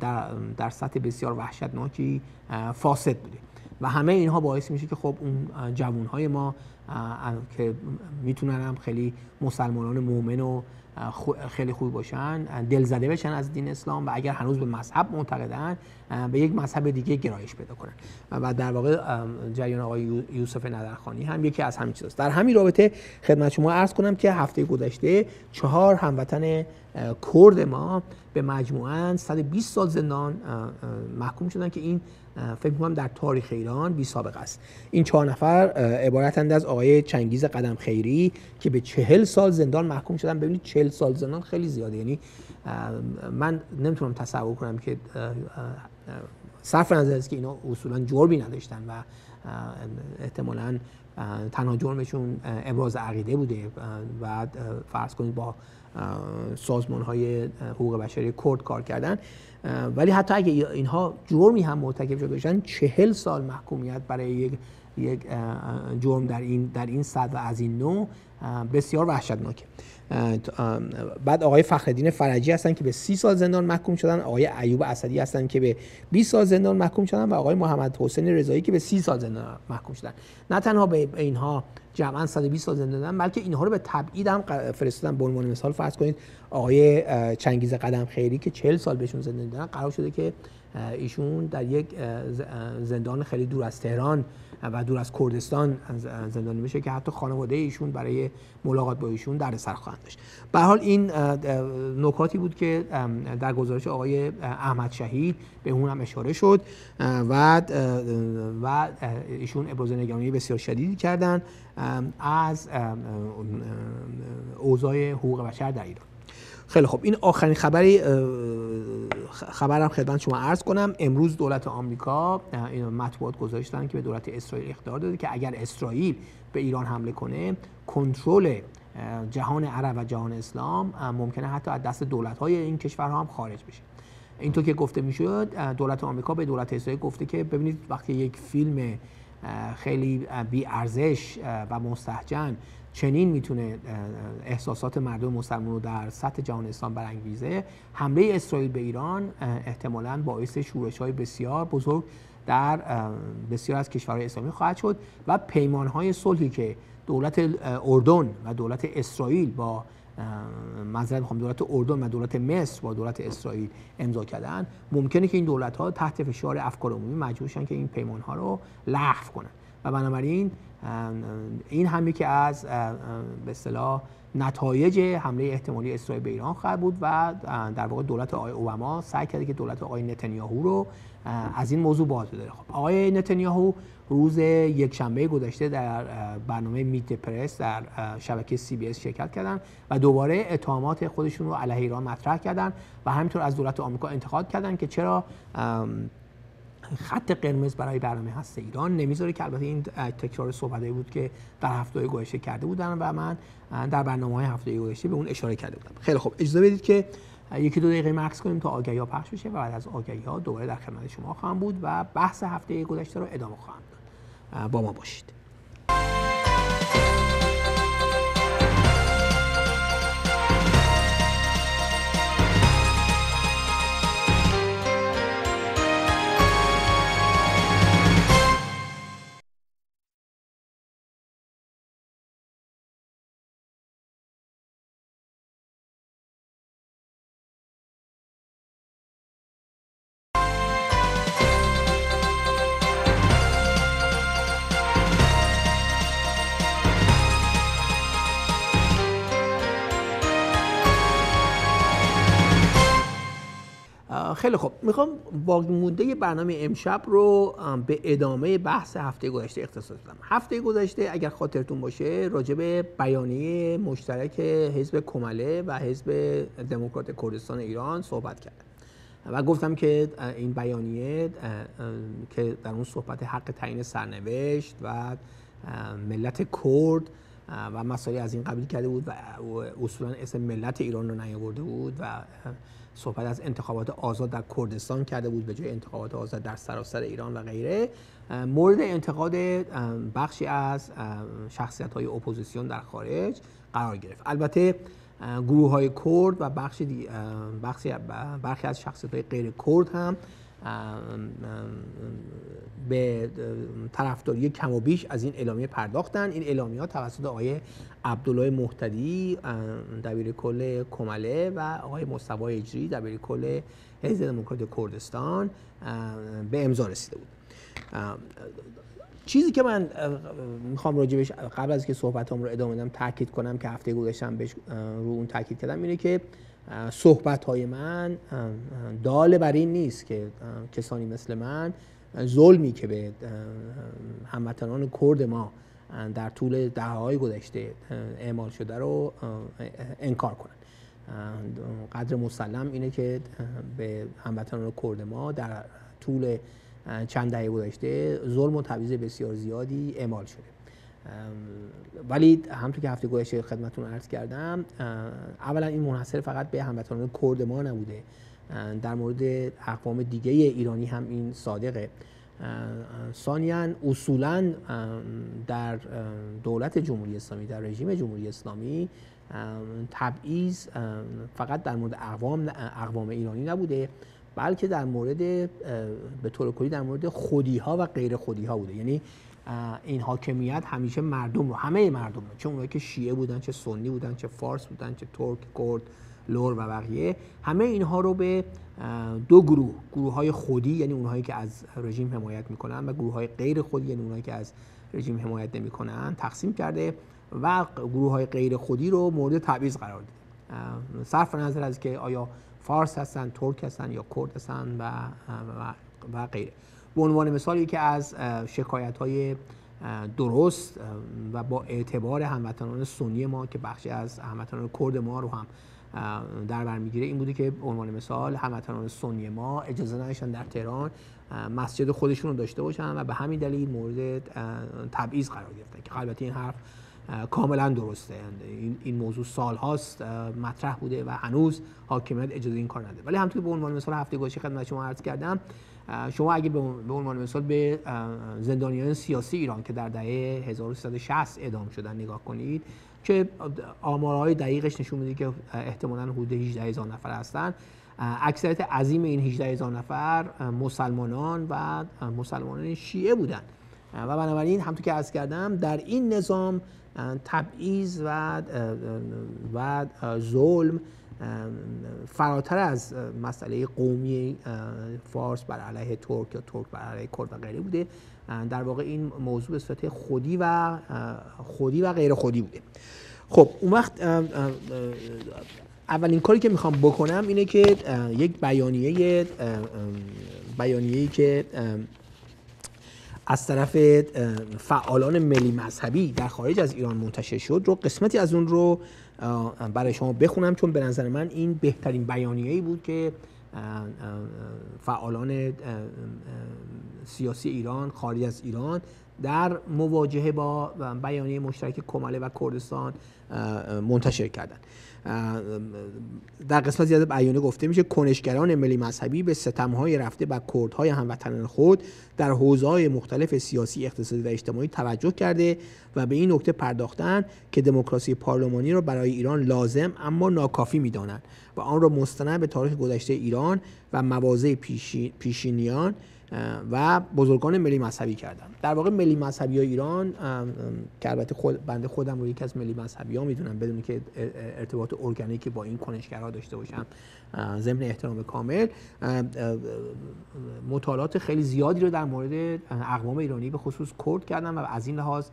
در, در سطح بسیار وحشتناکی فاسد بوده. و همه اینها باعث میشه که خب اون جوانهای ما که می‌تونن هم خیلی مسلمانان مؤمن و خیلی خوب باشن دلزده بشن از دین اسلام و اگر هنوز به مذهب معتقدن به یک مذهب دیگه گرایش پیدا کنن. و در واقع جریان آقای یوسف ندرخانی هم یکی از همین چیزاست. در همین رابطه خدمت شما عرض کنم که هفته گذشته چهار هموطن کرد ما به مجموعاً 120 سال زندان محکوم شدن که این فکر می‌کنم در تاریخ ایران بی سابقه است. این چهار نفر عبارتند از آقای چنگیز قدم خیری که به چهل سال زندان محکوم شدن. ببینید چهل سال زندان خیلی زیاده. یعنی من نمی‌تونم تصور کنم که صرف نظر است که اینا اصولا جرمی نداشتن و احتمالا تنها جرمشون ابراز عقیده بوده و فرض کنید با سازمان های حقوق بشری کرد کار کردن. ولی حتی اگه اینها جرمی هم مرتکب شده باشن چهل سال محکومیت برای یک یک جرم در این در این صد و از این نوع بسیار وحشتناکه. بعد آقای فخردین فرجی هستن که به سی سال زندان محکوم شدن آقای ایوب اسدی هستن که به 20 سال زندان محکوم شدن و آقای محمد حسین رضایی که به 30 سال زندان محکوم شدن. نه تنها به اینها جمعا 120 سال زندان دادن بلکه اینها رو به تبعید هم فرستادن. به عنوان مثال فرض کنید آقای چنگیز قدم خیری که 40 سال بهشون زندان دادن قرار شده که ایشون در یک زندان خیلی دور از تهران و دور از کردستان زندانی میشه که حتی خانواده ایشون برای ملاقات با ایشون در سر خواهند داشت. به حال این نکاتی بود که در گزارش آقای احمد شهید به اون هم اشاره شد و و ایشون ابراز نگرانی بسیار شدیدی کردن از اوضاع حقوق بشر در ایران. خیلی خب این آخرین خبری خبرم خدمت شما عرض کنم. امروز دولت آمریکا این مطبوعات گذاشتن که به دولت اسرائیل اختیار داده که اگر اسرائیل به ایران حمله کنه کنترل جهان عرب و جهان اسلام ممکنه حتی از دست دولت های این کشورها هم خارج بشه. اینطور که گفته می‌شد دولت آمریکا به دولت اسرائیل گفته که ببینید وقتی یک فیلم خیلی بی ارزش و مستحجن چنین می‌تونه احساسات مردم مسلمان رو در سطح جهان اسلام برانگیزه. حمله اسرائیل به ایران احتمالاً باعث شورش های بسیار بزرگ در بسیار از کشورهای اسلامی خواهد شد. و پیمان های صلحی که دولت اردن و دولت اسرائیل با معذرت می‌خوام دولت اردن و دولت مصر با دولت اسرائیل امضا کردن. ممکنه که این دولت ها تحت فشار افکار عمومی مجبور شن که این پیمان ها رو لغو کنن. و بنابراین این هم یکی از به اصطلاح نتایج حمله احتمالی اسرائیل به ایران خواهد بود و در واقع دولت آقای اوباما سعی کرده که دولت آقای نتانیاهو رو از این موضوع باز بداره خب آقای نتانیاهو روز یک شنبه گذشته در برنامه میت پرس در شبکه سی بی اس شرکت کردن و دوباره اتهامات خودشون رو علیه ایران مطرح کردن و همینطور از دولت آمریکا انتقاد کردن که چرا خط قرمز برای برنامه هست ایران نمی‌ذاره که البته این تکرار صحبتایی بود که در هفته گذشته کرده بودن و من در برنامه های هفته گذشته به اون اشاره کرده بودم. خیلی خوب. اجازه بدید که یکی دو دقیقه مکس کنیم تا آگهی ها پخش بشه. و بعد از آگهی ها دوباره در خدمت شما خواهم بود و بحث هفته گذشته رو ادامه خواهم. با ما باشید. خیلی خب می‌خوام با مونده برنامه امشب رو به ادامه بحث هفته گذشته اختصاص بدم. هفته گذشته اگر خاطرتون باشه راجع به بیانیه مشترک حزب کمله و حزب دموکرات کردستان ایران صحبت کردم. و گفتم که این بیانیه که در اون صحبت حق تعیین سرنوشت و ملت کرد و مسائل از این قبیل کرده بود و اصولا اسم ملت ایران رو نیاورده بود و صحبت از انتخابات آزاد در کردستان کرده بود به جای انتخابات آزاد در سراسر ایران و غیره. مورد انتقاد بخشی از شخصیت های اپوزیسیون در خارج قرار گرفت. البته گروه های کرد و بخشی بخشی برخی از شخصیت های غیر کرد هم به طرفداری کم و بیش از این اعلامیه پرداختن. این اعلامیه ها توسط آقای عبدالله محتدی دبیر کل کمله و آقای مصطفی اجری دبیر کل حزب دموکرات کردستان به امضا رسیده بود. چیزی که من می‌خوام راجبش قبل از که صحبتام رو ادامه بدم تاکید کنم که هفته گذشتم بهش رو اون تاکید کردم اینه که صحبت های من دال بر این نیست که کسانی مثل من ظلمی که به هموطنان کرد ما در طول دههای گذشته اعمال شده رو انکار کنند قدر مسلم اینه که به هموطنان کرد ما در طول چند دهه گذشته ظلم و تبعیض بسیار زیادی اعمال شده. ولی همطور که هفته گذشته خدمتتون عرض کردم اولا این منحصر فقط به هموطنان کرد ما نبوده. در مورد اقوام دیگه ایرانی هم این صادقه. ثانیا اصولا در دولت جمهوری اسلامی در رژیم جمهوری اسلامی تبعیض فقط در مورد اقوام اقوام ایرانی نبوده بلکه در مورد به طور کلی در مورد خودی ها و غیر خودی ها بوده. یعنی این حاکمیت همیشه مردم رو همه مردم رو چه اونایی که شیعه بودن چه سنی بودن چه فارس بودن چه ترک کرد لور و بقیه همه اینها رو به دو گروه گروه های خودی یعنی اونهایی که از رژیم حمایت می‌کنن و گروه های غیر خودی یعنی اونهایی که از رژیم حمایت نمی‌کنن تقسیم کرده و گروه های غیر خودی رو مورد تبعیض قرار داده. صرف نظر از که آیا فارس هستن ترک هستن یا کرد هستن و, و, و غیره. به عنوان مثال یکی از شکایت های درست و با اعتبار هموطنان سنی ما که بخشی از هموطنان کرد ما رو هم در بر می‌گیره این بوده که به عنوان مثال هموطنان سنی ما اجازه نداشتن در تهران مسجد خودشون رو داشته باشن و به همین دلیل مورد تبعیض قرار گرفتن که البته این حرف کاملا درسته. این, این موضوع سال هاست مطرح بوده و هنوز حاکمیت اجازه این کار نده ولی همونطور به عنوان مثال هفته گذشته خدمت شما عرض کردم شما اگه به عنوان مثال به زندانیان سیاسی ایران که در دهه 1360 اعدام شدن نگاه کنید که آمارهای دقیقش نشون میده که احتمالاً حدود 18 هزار نفر هستن اکثریت عظیم این 18 هزار نفر مسلمانان و مسلمانان شیعه بودن. و بنابراین همطور که عرض کردم در این نظام تبعیض و و ظلم فراتر از مسئله قومی فارس بر علیه ترک یا ترک بر علیه کرد و غیره بوده. در واقع این موضوع به صورت خودی و خودی و غیر خودی بوده. خب اون وقت اولین کاری که می‌خوام بکنم اینه که یک بیانیه بیانیه‌ای که از طرف فعالان ملی مذهبی در خارج از ایران منتشر شد رو قسمتی از اون رو برای شما بخونم چون به نظر من این بهترین بیانیه‌ای بود که فعالان سیاسی ایران خارج از ایران در مواجهه با بیانیه مشترک کماله و کردستان منتشر کردند در قسمت زیاده بیانیه گفته میشه کنشگران ملی مذهبی به ستمهای رفته و کردهای هموطنان خود در حوزه‌های مختلف سیاسی اقتصادی و اجتماعی توجه کرده و به این نکته پرداختن که دموکراسی پارلمانی را برای ایران لازم اما ناکافی می‌دانند و آن را مستند به تاریخ گذشته ایران و مواضع پیشینیان و بزرگان ملی مذهبی کردن. در واقع ملی مذهبی ها ایران که البته خود بنده خودم رو یکی از ملی مذهبی ها می‌دونم بدون که ارتباط ارگانیکی با این کنشگرها داشته باشم. ضمن احترام کامل مطالعات خیلی زیادی رو در مورد اقوام ایرانی به خصوص کرد کردن و از این لحاظ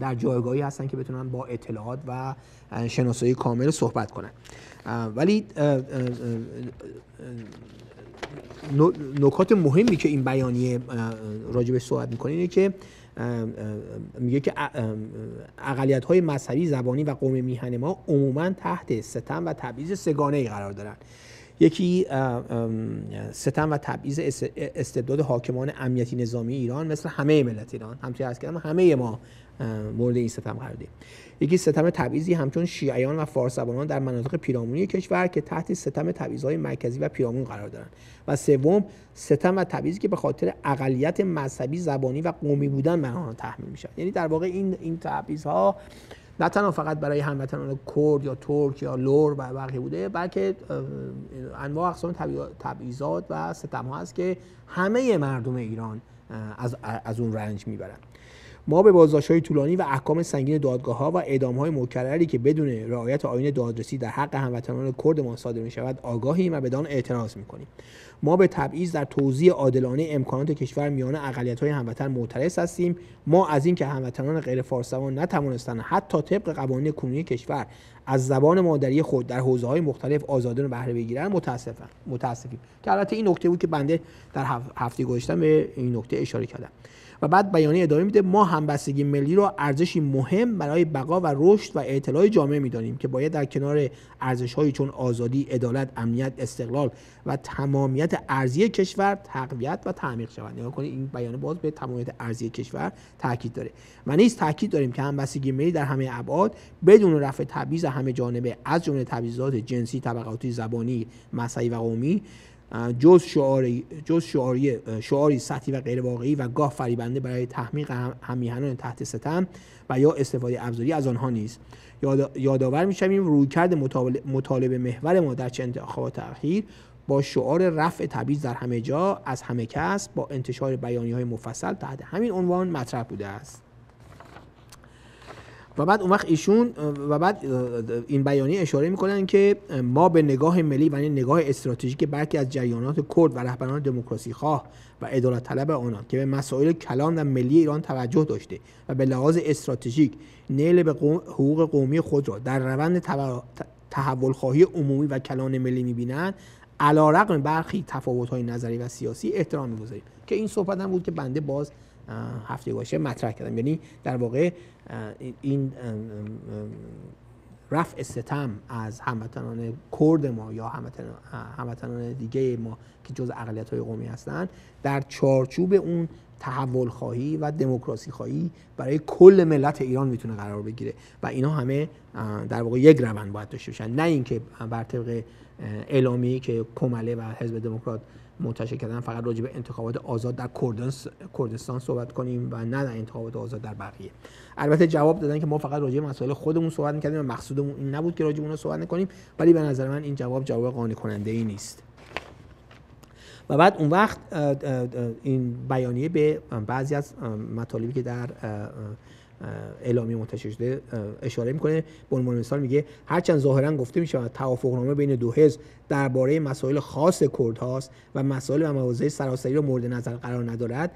در جایگاهی هستن که بتونن با اطلاعات و شناسایی کامل صحبت کنن. ولی نکات مهمی که این بیانیه راجبش صحبت می‌کنه اینه که میگه که اقلیت های مذهبی زبانی و قوم میهن ما عموما تحت ستم و تبعیض سگانه ای قرار دارند یکی ستم و تبعیض استبداد حاکمان امنیتی نظامی ایران مثل همه ملت ایران. همچنین از کردم همه ما مورد این ستم قرار داریم یکی ستم تبعیضی همچون شیعیان و فارس در مناطق پیرامونی کشور که تحت ستم تبعیض‌های مرکزی و پیرامون قرار دارند و سوم ستم و تبعیضی که به خاطر اقلیت مذهبی زبانی و قومی بودن بر آنها تحمیل میشن یعنی در واقع این این ها نه تنها فقط برای هموطنان کرد یا ترک یا لور و بقیه بوده بلکه انواع اقسام تبعیضات و ستم ها که همه مردم ایران از, از اون رنج می‌برند ما به بازداشت های طولانی و احکام سنگین دادگاه ها و اعدام های مکرری که بدون رعایت آیین دادرسی در حق هموطنان کرد ما صادر می شود آگاهیم و بدان اعتراض می کنیم ما به تبعیض در توزیع عادلانه امکانات کشور میان اقلیت های هموطن معترض هستیم. ما از اینکه هموطنان غیر فارسوان نتوانستند حتی طبق قوانین کنونی کشور از زبان مادری خود در حوزه های مختلف آزادانه بهره بگیرند متاسفم متاسفیم. که البته این نکته بود که بنده در هفته گذشته به این نکته اشاره کردم. و بعد بیانیه ادامه میده ما همبستگی ملی رو ارزشی مهم برای بقا و رشد و اطلاع جامعه می‌دانیم که باید در کنار ارزش هایی چون آزادی، عدالت، امنیت، استقلال و تمامیت ارزی کشور تقویت و تعمیق شود. نگاه کنید این بیانیه باز به تمامیت ارزی کشور تاکید داره. و نیز تاکید داریم که همبستگی ملی در همه ابعاد بدون رفع تبعیض همه جانبه از جمله تبعیضات جنسی، طبقاتی، زبانی، مذهبی و قومی جز شعاری جز شعاری شعاری سطحی و غیر واقعی و گاه فریبنده برای تحمیق همیهنان تحت ستم و یا استفاده ابزاری از آنها نیست. یادآور می‌شویم رویکرد مطالبه محور ما در چه انتخابات اخیر با شعار رفع تبعیض در همه جا از همه کس با انتشار بیانی های مفصل تحت همین عنوان مطرح بوده است. و بعد اون وقت ایشون و بعد این بیانیه اشاره می‌کنن که ما به نگاه ملی و نگاه استراتژیک برخی از جریانات کرد و رهبران دموکراسی خواه و عدالت طلب آنان که به مسائل کلان و ملی ایران توجه داشته و به لحاظ استراتژیک نیل به حقوق قومی خود را در روند تحول خواهی عمومی و کلان ملی می‌بینند علا رقم برخی تفاوت های نظری و سیاسی احترام می‌گذاریم. که این صحبت هم بود که بنده باز هفته باشه مطرح کردم. یعنی در واقع این رفع ستم از هموطنان کرد ما یا هموطنان دیگه ما که جز اقلیت های قومی هستند در چارچوب اون تحول خواهی و دموکراسی خواهی برای کل ملت ایران می‌تونه قرار بگیره. و اینا همه در واقع یک روند باید داشته باشن. نه اینکه بر طبق اعلامی که کمله و حزب دموکرات منتشر کردن فقط راجع به انتخابات آزاد در کردستان صحبت کنیم و نه در انتخابات آزاد در بقیه. البته جواب دادن که ما فقط راجع به مسائل خودمون صحبت می‌کردیم و مقصودمون این نبود که راجع به صحبت نکنیم ولی به نظر من این جواب جواب قانع کننده ای نیست. و بعد اون وقت این بیانیه به بعضی از مطالبی که در اعلامیه منتشر شده اشاره می‌کنه. به عنوان مثال میگه هرچند ظاهرا گفته میشه توافقنامه بین دو حزب درباره مسائل خاص کرد هاست و مسائل و مواضع سراسری را مورد نظر قرار ندارد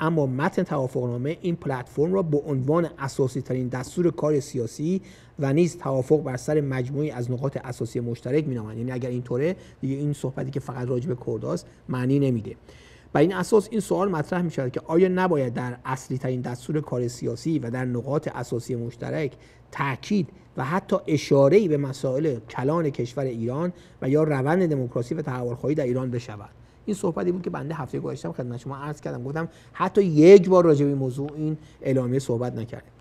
اما متن توافقنامه این پلتفرم را به عنوان اساسی ترین دستور کار سیاسی و نیز توافق بر سر مجموعی از نقاط اساسی مشترک مینامند یعنی اگر اینطوره دیگه این صحبتی که فقط راجع به کرداست معنی نمیده. بر این اساس این سوال مطرح می شود که آیا نباید در اصلی ترین دستور کار سیاسی و در نقاط اساسی مشترک تاکید و حتی اشاره به مسائل کلان کشور ایران و یا روند دموکراسی و تحولخواهی در ایران بشود؟ این صحبتی بود که بنده هفته گذشته خدمت شما عرض کردم. گفتم حتی یک بار راجع به موضوع این اعلامیه صحبت نکردیم.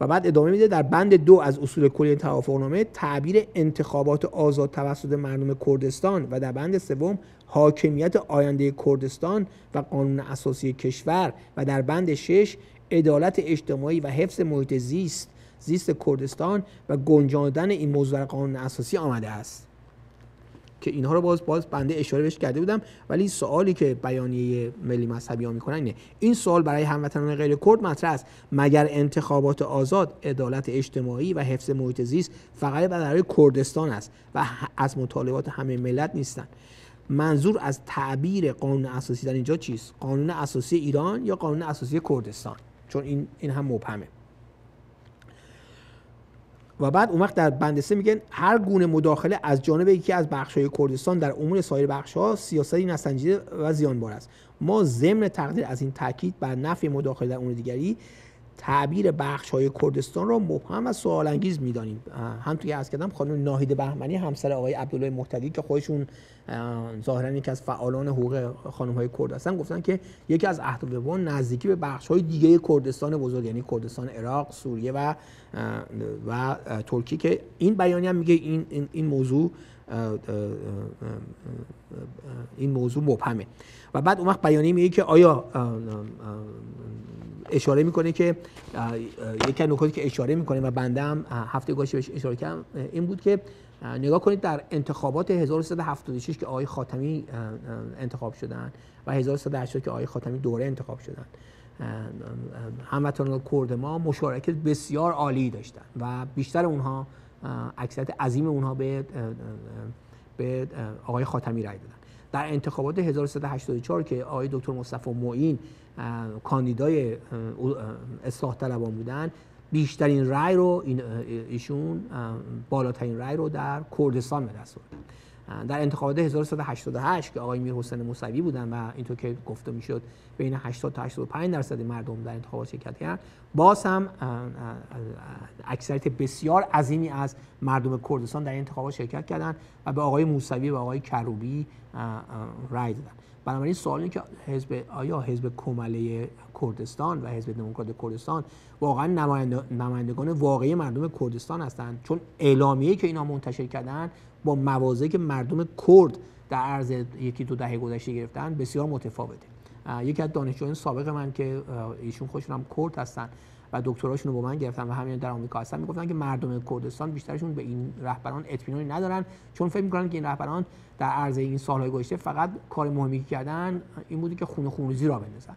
و بعد ادامه میده در بند دو از اصول کلی توافقنامه تعبیر انتخابات آزاد توسط مردم کردستان و در بند سوم حاکمیت آینده کردستان و قانون اساسی کشور و در بند شش عدالت اجتماعی و حفظ محیط زیست زیست کردستان و گنجاندن این موضوع در قانون اساسی آمده است. که اینها رو باز باز بنده اشاره بهش کرده بودم ولی سوالی که بیانیه ملی مذهبی ها می‌کنن اینه. این سوال برای هموطنان غیر کرد مطرح است. مگر انتخابات آزاد عدالت اجتماعی و حفظ محیط زیست فقط برای کردستان است و از مطالبات همه ملت نیستند؟ منظور از تعبیر قانون اساسی در اینجا چیست؟ قانون اساسی ایران یا قانون اساسی کردستان؟ چون این این هم مبهمه. و بعد اون وقت در بند سه میگن هر گونه مداخله از جانب یکی از بخش‌های کردستان در امور سایر بخش‌ها سیاستی نسنجیده و زیانبار است. ما ضمن تقدیر از این تاکید بر نفی مداخله در امور دیگری تعبیر بخش های کردستان را مبهم و سوال انگیز می‌دانیم هم توی از کردم خانم ناهید بهمنی همسر آقای عبدالله محتدی که خودشون ظاهرا یکی از فعالان حقوق خانم های کرد هستن گفتن که یکی از اهداف نزدیکی به بخش های دیگه کردستان بزرگ یعنی کردستان عراق سوریه و و ترکی که این بیانیه میگه این این موضوع این موضوع مبهمه. و بعد اون وقت بیانیه میگه که آیا اشاره می‌کنه که یکی از نکاتی که اشاره می‌کنه و بنده هم هفته گذشته بهش اشاره کردم این بود که نگاه کنید در انتخابات 1376 که آقای خاتمی انتخاب شدن و 1380 که آقای خاتمی دوره انتخاب شدن. هموطنان کرد ما مشارکت بسیار عالی داشتن و بیشتر اونها اکثریت عظیم اونها به به آقای خاتمی رای دادن. در انتخابات 1384 که آقای دکتر مصطفی معین کاندیدای اصلاح طلبان بودن. بیشترین رای رو ایشون بالاترین رای رو در کردستان به دست در انتخابات 1388 که آقای میر حسین موسوی بودن و اینطور که گفته می‌شد بین 80 تا 85 درصد مردم در انتخابات شرکت کردن باز هم اکثریت بسیار عظیمی از مردم کردستان در انتخابات شرکت کردند و به آقای موسوی و آقای کروبی رای دادن. بنابراین سوال اینه که حزب آیا حزب کمله کردستان و حزب دموکرات کردستان واقعا نمایندگان واقعی مردم کردستان هستند؟ چون اعلامیه‌ای که اینا منتشر کردن با موازه که مردم کرد در عرض یکی دو دهه گذشته گرفتن بسیار متفاوته. یکی از دانشجویان سابق من که ایشون خودشون کرد هستن. دکتراشون رو با من گرفتن و همین در آمریکا هستن می‌گفتن که مردم کردستان بیشترشون به این رهبران اطمینانی ندارن چون فکر می‌کنن که این رهبران در عرض این سالهای گذشته فقط کار مهمی کردن این بودی که خون خونریزی را بندازن.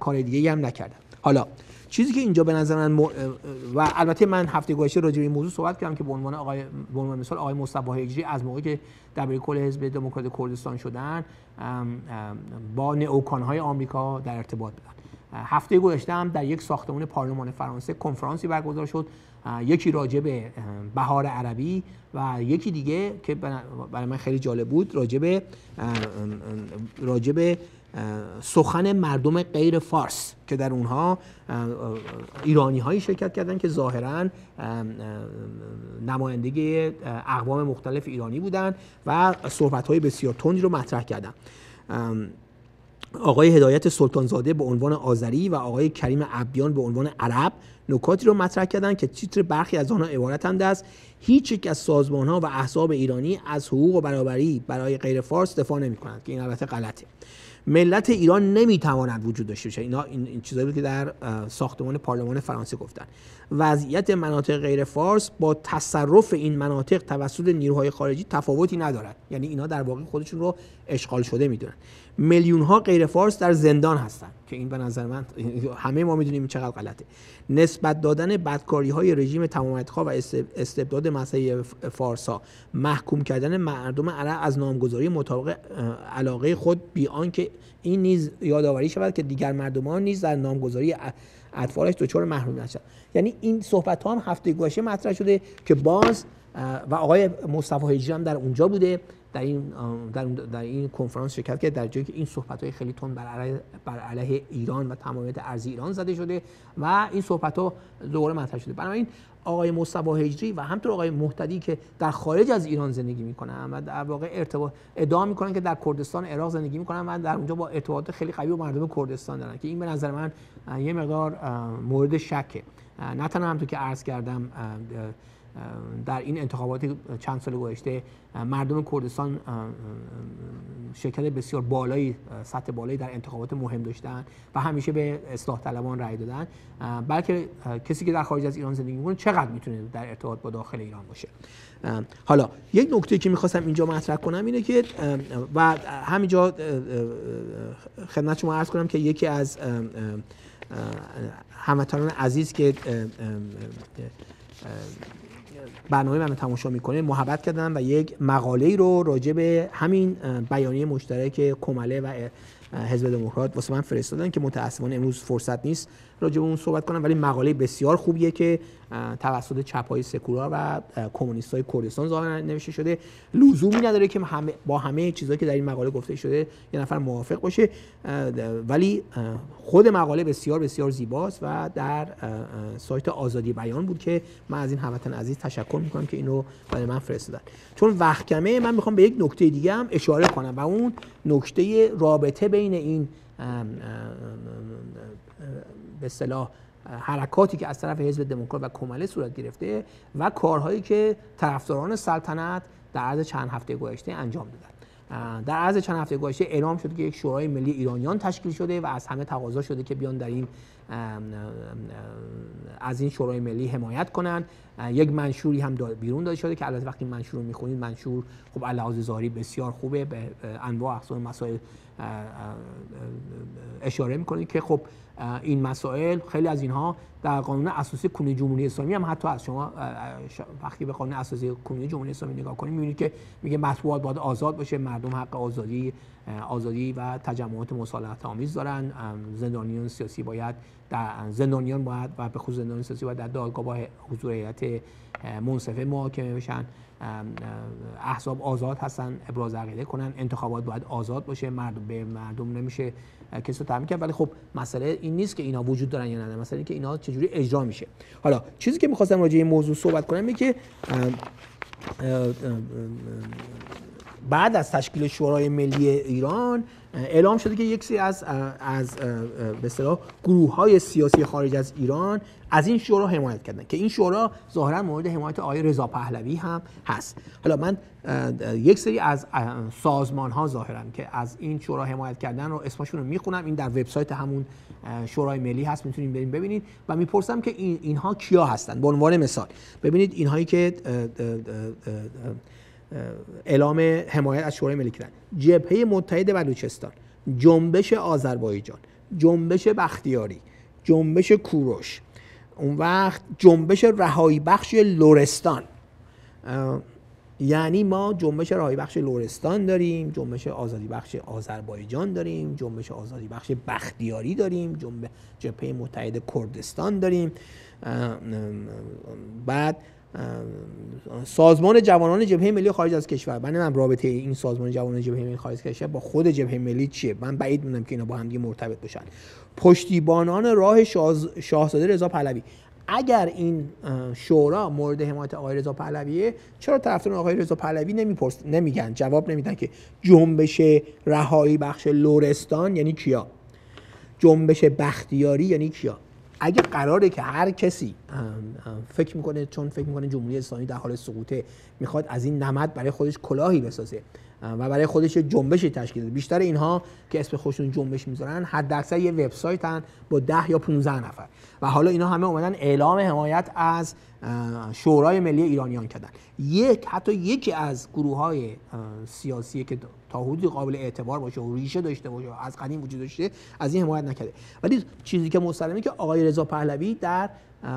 کار دیگه هم نکردن. حالا چیزی که اینجا به نظر من و البته من هفته گذشته راجع به این موضوع صحبت کردم که به عنوان آقای به عنوان مثال آقای مصطفی هجری از موقعی که در کل حزب دموکرات کردستان شدن با های آمریکا در ارتباط بودن. هفته گذشته هم در یک ساختمان پارلمان فرانسه کنفرانسی برگزار شد یکی راجع به بهار عربی و یکی دیگه که برای من خیلی جالب بود راجع به راجع به سخن مردم غیر فارس که در اونها ایرانی هایی شرکت کردن که ظاهرا نمایندگی اقوام مختلف ایرانی بودن و صحبت های بسیار تندی رو مطرح کردن. آقای هدایت سلطانزاده به عنوان آذری و آقای کریم عبیان به عنوان عرب نکاتی رو مطرح کردن که تیتر برخی از آنها عبارتند از هیچ یک از سازمان ها و احزاب ایرانی از حقوق و برابری برای غیر فارس دفاع نمی کنند که این البته غلطه. ملت ایران نمی‌تواند وجود داشته باشه. اینا این, این چیزایی که در ساختمان پارلمان فرانسه گفتن. وضعیت مناطق غیر فارس با تصرف این مناطق توسط نیروهای خارجی تفاوتی ندارد. یعنی اینا در واقع خودشون رو اشغال شده می‌دونن. میلیون ها غیر فارس در زندان هستن که این به نظر من همه ما می‌دونیم چقدر غلطه. نسبت دادن بدکاری های رژیم تمامیتخواه و استبداد مسیح فارس ها محکوم کردن مردم عرب از نامگذاری مطابق علاقه خود بی آنکه این نیز یادآوری شود که دیگر مردمان نیز در نامگذاری اطفالش دچار محرومیت شد یعنی این صحبت ها هم هفته گذشته مطرح شده که باز و آقای مصطفی هجری هم در اونجا بوده. در این در, در این کنفرانس شرکت کرد در جایی که این صحبت های خیلی تون بر علیه, بر علیه ایران و تمامیت ارزی ایران زده شده و این صحبت ها دوباره مطرح شده. بنابراین آقای مصطفی هجری و همطور آقای محتدی که در خارج از ایران زندگی می‌کنن و در واقع ارتباط ادعا می‌کنن که در کردستان عراق زندگی می‌کنن و در اونجا با ارتباطات خیلی قوی با مردم کردستان دارن که این به نظر من یه مقدار مورد شکه. نه تنها همونطور که عرض کردم در این انتخابات چند سال گذشته مردم کردستان شرکت بسیار بالایی سطح بالایی در انتخابات مهم داشتن و همیشه به اصلاح طلبان رأی دادن. بلکه کسی که در خارج از ایران زندگی می‌کنه چقدر می‌تونه در ارتباط با داخل ایران باشه؟ حالا یک نکته که می‌خواستم اینجا مطرح کنم اینه که و همینجا خدمت شما عرض کنم که یکی از هموطنان عزیز که برنامه منو تماشا می‌کنه محبت کردن و یک مقاله رو راجع به همین بیانیه مشترک کمله و حزب دموکرات واسه من فرستادن که متاسفانه امروز فرصت نیست راجع به اون صحبت کنم ولی مقاله بسیار خوبیه که توسط چپای سکولار و کمونیست های کردستان نوشته شده. لزومی نداره که با همه چیزهایی که در این مقاله گفته شده یه نفر موافق باشه. ولی خود مقاله بسیار بسیار زیباست و در سایت آزادی بیان بود که من از این هموطن عزیز تشکر می‌کنم که اینو برای من فرستادن. چون وقت کمه من می‌خوام به یک نکته دیگه هم اشاره کنم و اون نکته رابطه بین این به اصطلاح حرکاتی که از طرف حزب دموکرات و کماله صورت گرفته و کارهایی که طرفداران سلطنت در عرض چند هفته گذشته انجام دادن در عرض چند هفته گذشته اعلام شد که یک شورای ملی ایرانیان تشکیل شده و از همه تقاضا شده که بیان در این از این شورای ملی حمایت کنن یک منشوری هم بیرون داده شده که البته وقتی منشور رو می‌خونید منشور خب علاوه ظاهری بسیار خوبه به انواع اقسام مسائل اشاره می‌کنه که خب این مسائل خیلی از اینها در قانون اساسی کنونی جمهوری اسلامی هم حتی از شما وقتی به قانون اساسی کنونی جمهوری اسلامی نگاه کنید می‌بینید که میگه مطبوعات باید آزاد باشه مردم حق آزادی آزادی و تجمعات مصالحت آمیز دارن. زندانیان سیاسی باید در زندانیان باید و به خصوص زندانیان سیاسی باید در دادگاه با حضور هیئت منصفه محاکمه بشن. احزاب آزاد هستن ابراز عقیده کنن. انتخابات باید آزاد باشه مردم به مردم نمیشه کسی رو تعمین کرد. ولی خب مسئله این نیست که اینا وجود دارن یا نه مسئله این که اینا چجوری اجرا میشه. حالا چیزی که می‌خواستم راجع این موضوع صحبت کنم اینه که بعد از تشکیل شورای ملی ایران اعلام شده که یک از از به اصطلاح گروه های سیاسی خارج از ایران از این شورا حمایت کردن که این شورا ظاهرا مورد حمایت آقای رضا پهلوی هم هست. حالا من یک سری از سازمان ها ظاهرا که از این شورا حمایت کردن رو اسمشون رو می‌خونم. این در وبسایت همون شورای ملی هست می‌تونید بریم ببینید. و می‌پرسم که این اینها کیا هستن؟ به عنوان مثال ببینید اینهایی که اعلام حمایت از شورای ملی کردن. جبهه متحد بلوچستان جنبش آذربایجان جنبش بختیاری جنبش کوروش اون وقت جنبش رهایی بخش لورستان. یعنی ما جنبش رهایی بخش لورستان داریم جنبش آزادی بخش آذربایجان داریم جنبش آزادی بخش بختیاری داریم جنبش جبهه متحد کردستان داریم. بعد سازمان جوانان جبهه ملی خارج از کشور. من هم رابطه این سازمان جوانان جبهه ملی خارج از کشور با خود جبهه ملی چیه؟ من بعید می‌دونم که اینا با هم دیگه مرتبط باشن پشتیبانان راه شاهزاده رضا پهلوی. اگر این شورا مورد حمایت آقای رضا پهلویه چرا طرفداران آقای رضا پهلوی نمیپرس نمیگن؟ جواب نمیدن که جنبش رهایی بخش لورستان یعنی کیا؟ جنبش بختیاری یعنی کیا؟ اگه قراره که هر کسی فکر می‌کنه چون فکر می‌کنه جمهوری اسلامی در حال سقوطه می‌خواد از این نمد برای خودش کلاهی بسازه و برای خودش جنبشی تشکیل داده بیشتر اینها که اسم خودشون جنبش می‌ذارن حد اکثر یه وبسایتن با 10 یا 15 نفر. و حالا اینا همه اومدن اعلام حمایت از شورای ملی ایرانیان کردن. یک حتی یکی از گروه های سیاسی که تا حدودی قابل اعتبار باشه و ریشه داشته باشه از قدیم وجود داشته از این حمایت نکرده. ولی چیزی که مسلمه که آقای رضا پهلوی در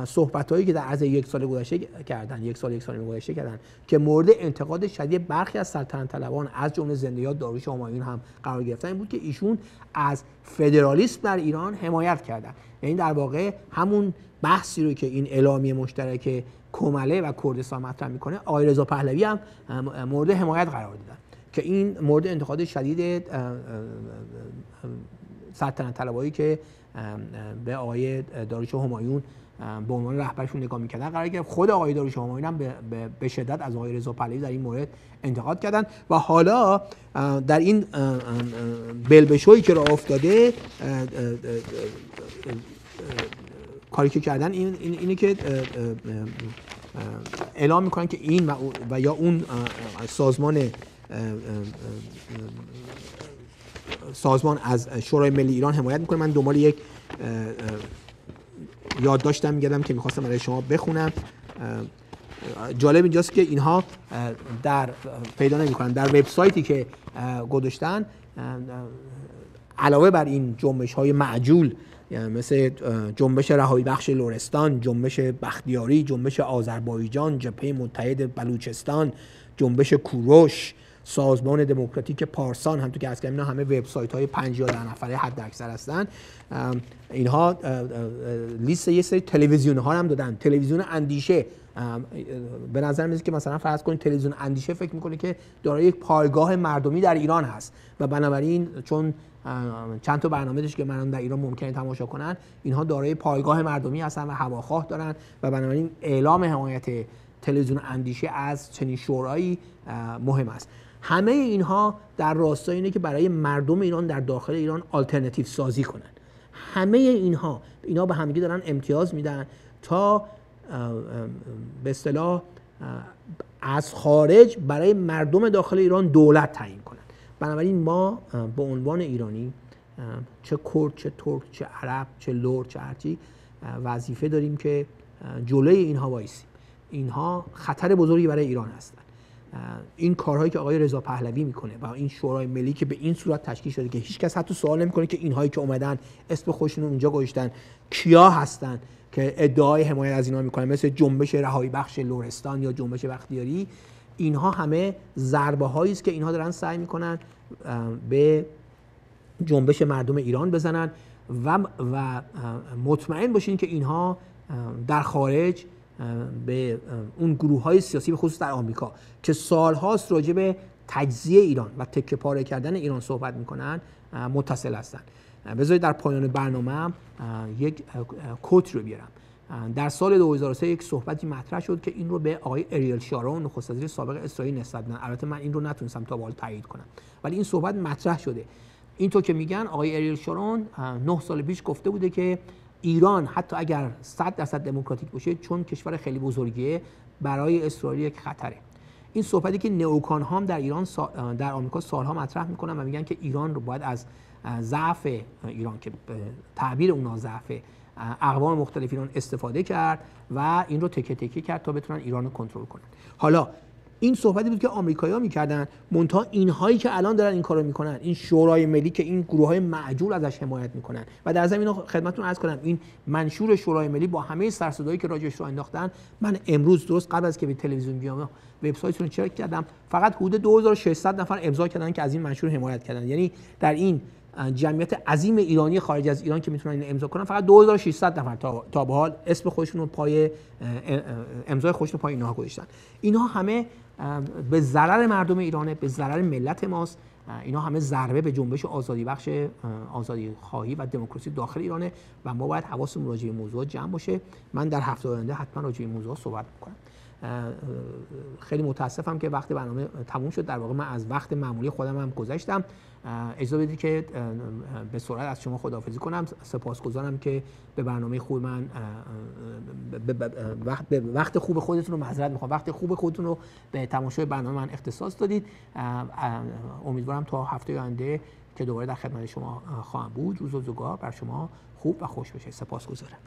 صحبت هایی که در عرض یک سال گذشته کردن یک سال یک سال گذشته کردن که مورد انتقاد شدید برخی از سلطنت طلبان از جمله زندیات داروش همایون هم قرار گرفتن این بود که ایشون از فدرالیسم در ایران حمایت کردن. یعنی در واقع همون بحثی رو که این اعلامیه مشترک کمله و کردستان مطرح می‌کنه آقای رضا پهلوی هم مورد حمایت قرار دادن که این مورد انتقاد شدید سلطنت طلبایی که به آقای داروش همایون به عنوان رهبرشون نگاه می‌کردن قرار گرفت خود آقای داروش همایون هم به شدت از آقای رضا پهلوی در این مورد انتقاد کردن و حالا در این بلبشویی که راه افتاده کاری که کردن این اینه که اعلام می‌کنن که این و, یا اون سازمان سازمان از شورای ملی ایران حمایت می‌کنه من دنبال یک یاد داشتم میگردم که می‌خواستم برای شما بخونم. جالب اینجاست که اینها در پیدا نمی‌کنن. در وبسایتی که گذاشتن علاوه بر این جنبش های معجول یعنی مثل جنبش رهایی بخش لورستان جنبش بختیاری جنبش آذربایجان جبهه متحد بلوچستان جنبش کوروش سازمان دموکراتیک پارسان هم تو که از اینا همه وبسایت های 5 یا 10 نفره حد اکثر هستن اینها لیست یه سری تلویزیون ها هم دادن. تلویزیون اندیشه به نظر میاد که مثلا فرض کنید تلویزیون اندیشه فکر می‌کنه که دارای یک پایگاه مردمی در ایران هست. و بنابراین چون چند تا برنامه داشت که مردم در ایران ممکنه تماشا کنن اینها دارای پایگاه مردمی هستن و هواخواه دارن و بنابراین اعلام حمایت تلویزیون اندیشه از چنین شورایی مهم است. همه اینها در راستای اینه که برای مردم ایران در داخل ایران آلترناتیو سازی کنن. همه اینها اینا به همگی دارن امتیاز میدن تا به اصطلاح از خارج برای مردم داخل ایران دولت تعیین کنن. بنابراین ما به عنوان ایرانی چه کرد چه ترک چه عرب چه لر چه هرچی وظیفه داریم که جلوی اینها وایسیم. اینها خطر بزرگی برای ایران هستن. این کارهایی که آقای رضا پهلوی می‌کنه و این شورای ملی که به این صورت تشکیل شده که هیچکس حتی سوال نمی‌کنه که اینهایی که اومدن اسم خودشون اونجا گذاشتن کیا هستن که ادعای حمایت از اینها می‌کنن؟ مثل جنبش رهایی بخش لورستان یا جنبش بختیاری. اینها همه ضربه هایی است که اینها دارن سعی می‌کنن به جنبش مردم ایران بزنن و, و مطمئن باشین که اینها در خارج به اون گروه های سیاسی به خصوص در آمریکا که سالهاست راجع به تجزیه ایران و تکه پاره کردن ایران صحبت می‌کنن متصل هستن. بذارید در پایان برنامه یک کوت رو بیارم. در سال 2003 یک صحبتی مطرح شد که این رو به آقای اریل شارون نخست وزیر سابق اسرائیل نسبت دادن. البته من این رو نتونستم تا به تایید کنم. ولی این صحبت مطرح شده. اینطور که میگن آقای اریل شارون نه سال پیش گفته بوده که ایران حتی اگر 100 درصد دموکراتیک باشه چون کشور خیلی بزرگیه برای اسرائیل یک خطره. این صحبتی که نئوکان هم در ایران در آمریکا سالها مطرح می‌کنن و میگن که ایران رو باید از ضعف ایران که تعبیر اونا ضعف اقوام مختلف ایران استفاده کرد و این رو تکه تکه کرد تا بتونن ایران رو کنترل کنن. حالا این صحبتی بود که آمریکایی‌ها می‌کردن. مونتا اینهایی که الان دارن این کارو می‌کنن این شورای ملی که این گروه های معجول ازش حمایت می‌کنن. و در زمین خدمتتون عرض کنم این منشور شورای ملی با همه سرصدایی که راجعش رو انداختن من امروز درست قبل از که به تلویزیون بیام وبسایتتون رو چک کردم. فقط حدود 2600 نفر امضا کردن که از این منشور حمایت کردن. یعنی در این جمعیت عظیم ایرانی خارج از ایران که می‌تونن امضا کنن فقط 2600 نفر تا تا به حال اسم خودشون رو پای امضای خودشون پای اینها گذاشتن. اینها همه به ضرر مردم ایرانه به ضرر ملت ماست. اینا همه ضربه به جنبش آزادی بخش آزادی خواهی و دموکراسی داخل ایرانه و ما باید حواسمون راجع به موضوع جمع باشه. من در هفته آینده حتما راجع به موضوع صحبت می‌کنم. خیلی متاسفم که وقتی برنامه تموم شد. در واقع من از وقت معمولی خودم هم گذشتم. اجازه بدید که به سرعت از شما خداحافظی کنم. سپاسگزارم که به برنامه خوب من وقت وقت خوب خودتون رو معذرت می‌خوام. وقت خوب خودتون رو به تماشای برنامه من اختصاص دادید. امیدوارم تا هفته آینده که دوباره در خدمت شما خواهم بود. روز و زگار بر شما خوب و خوش بشه. سپاسگزارم.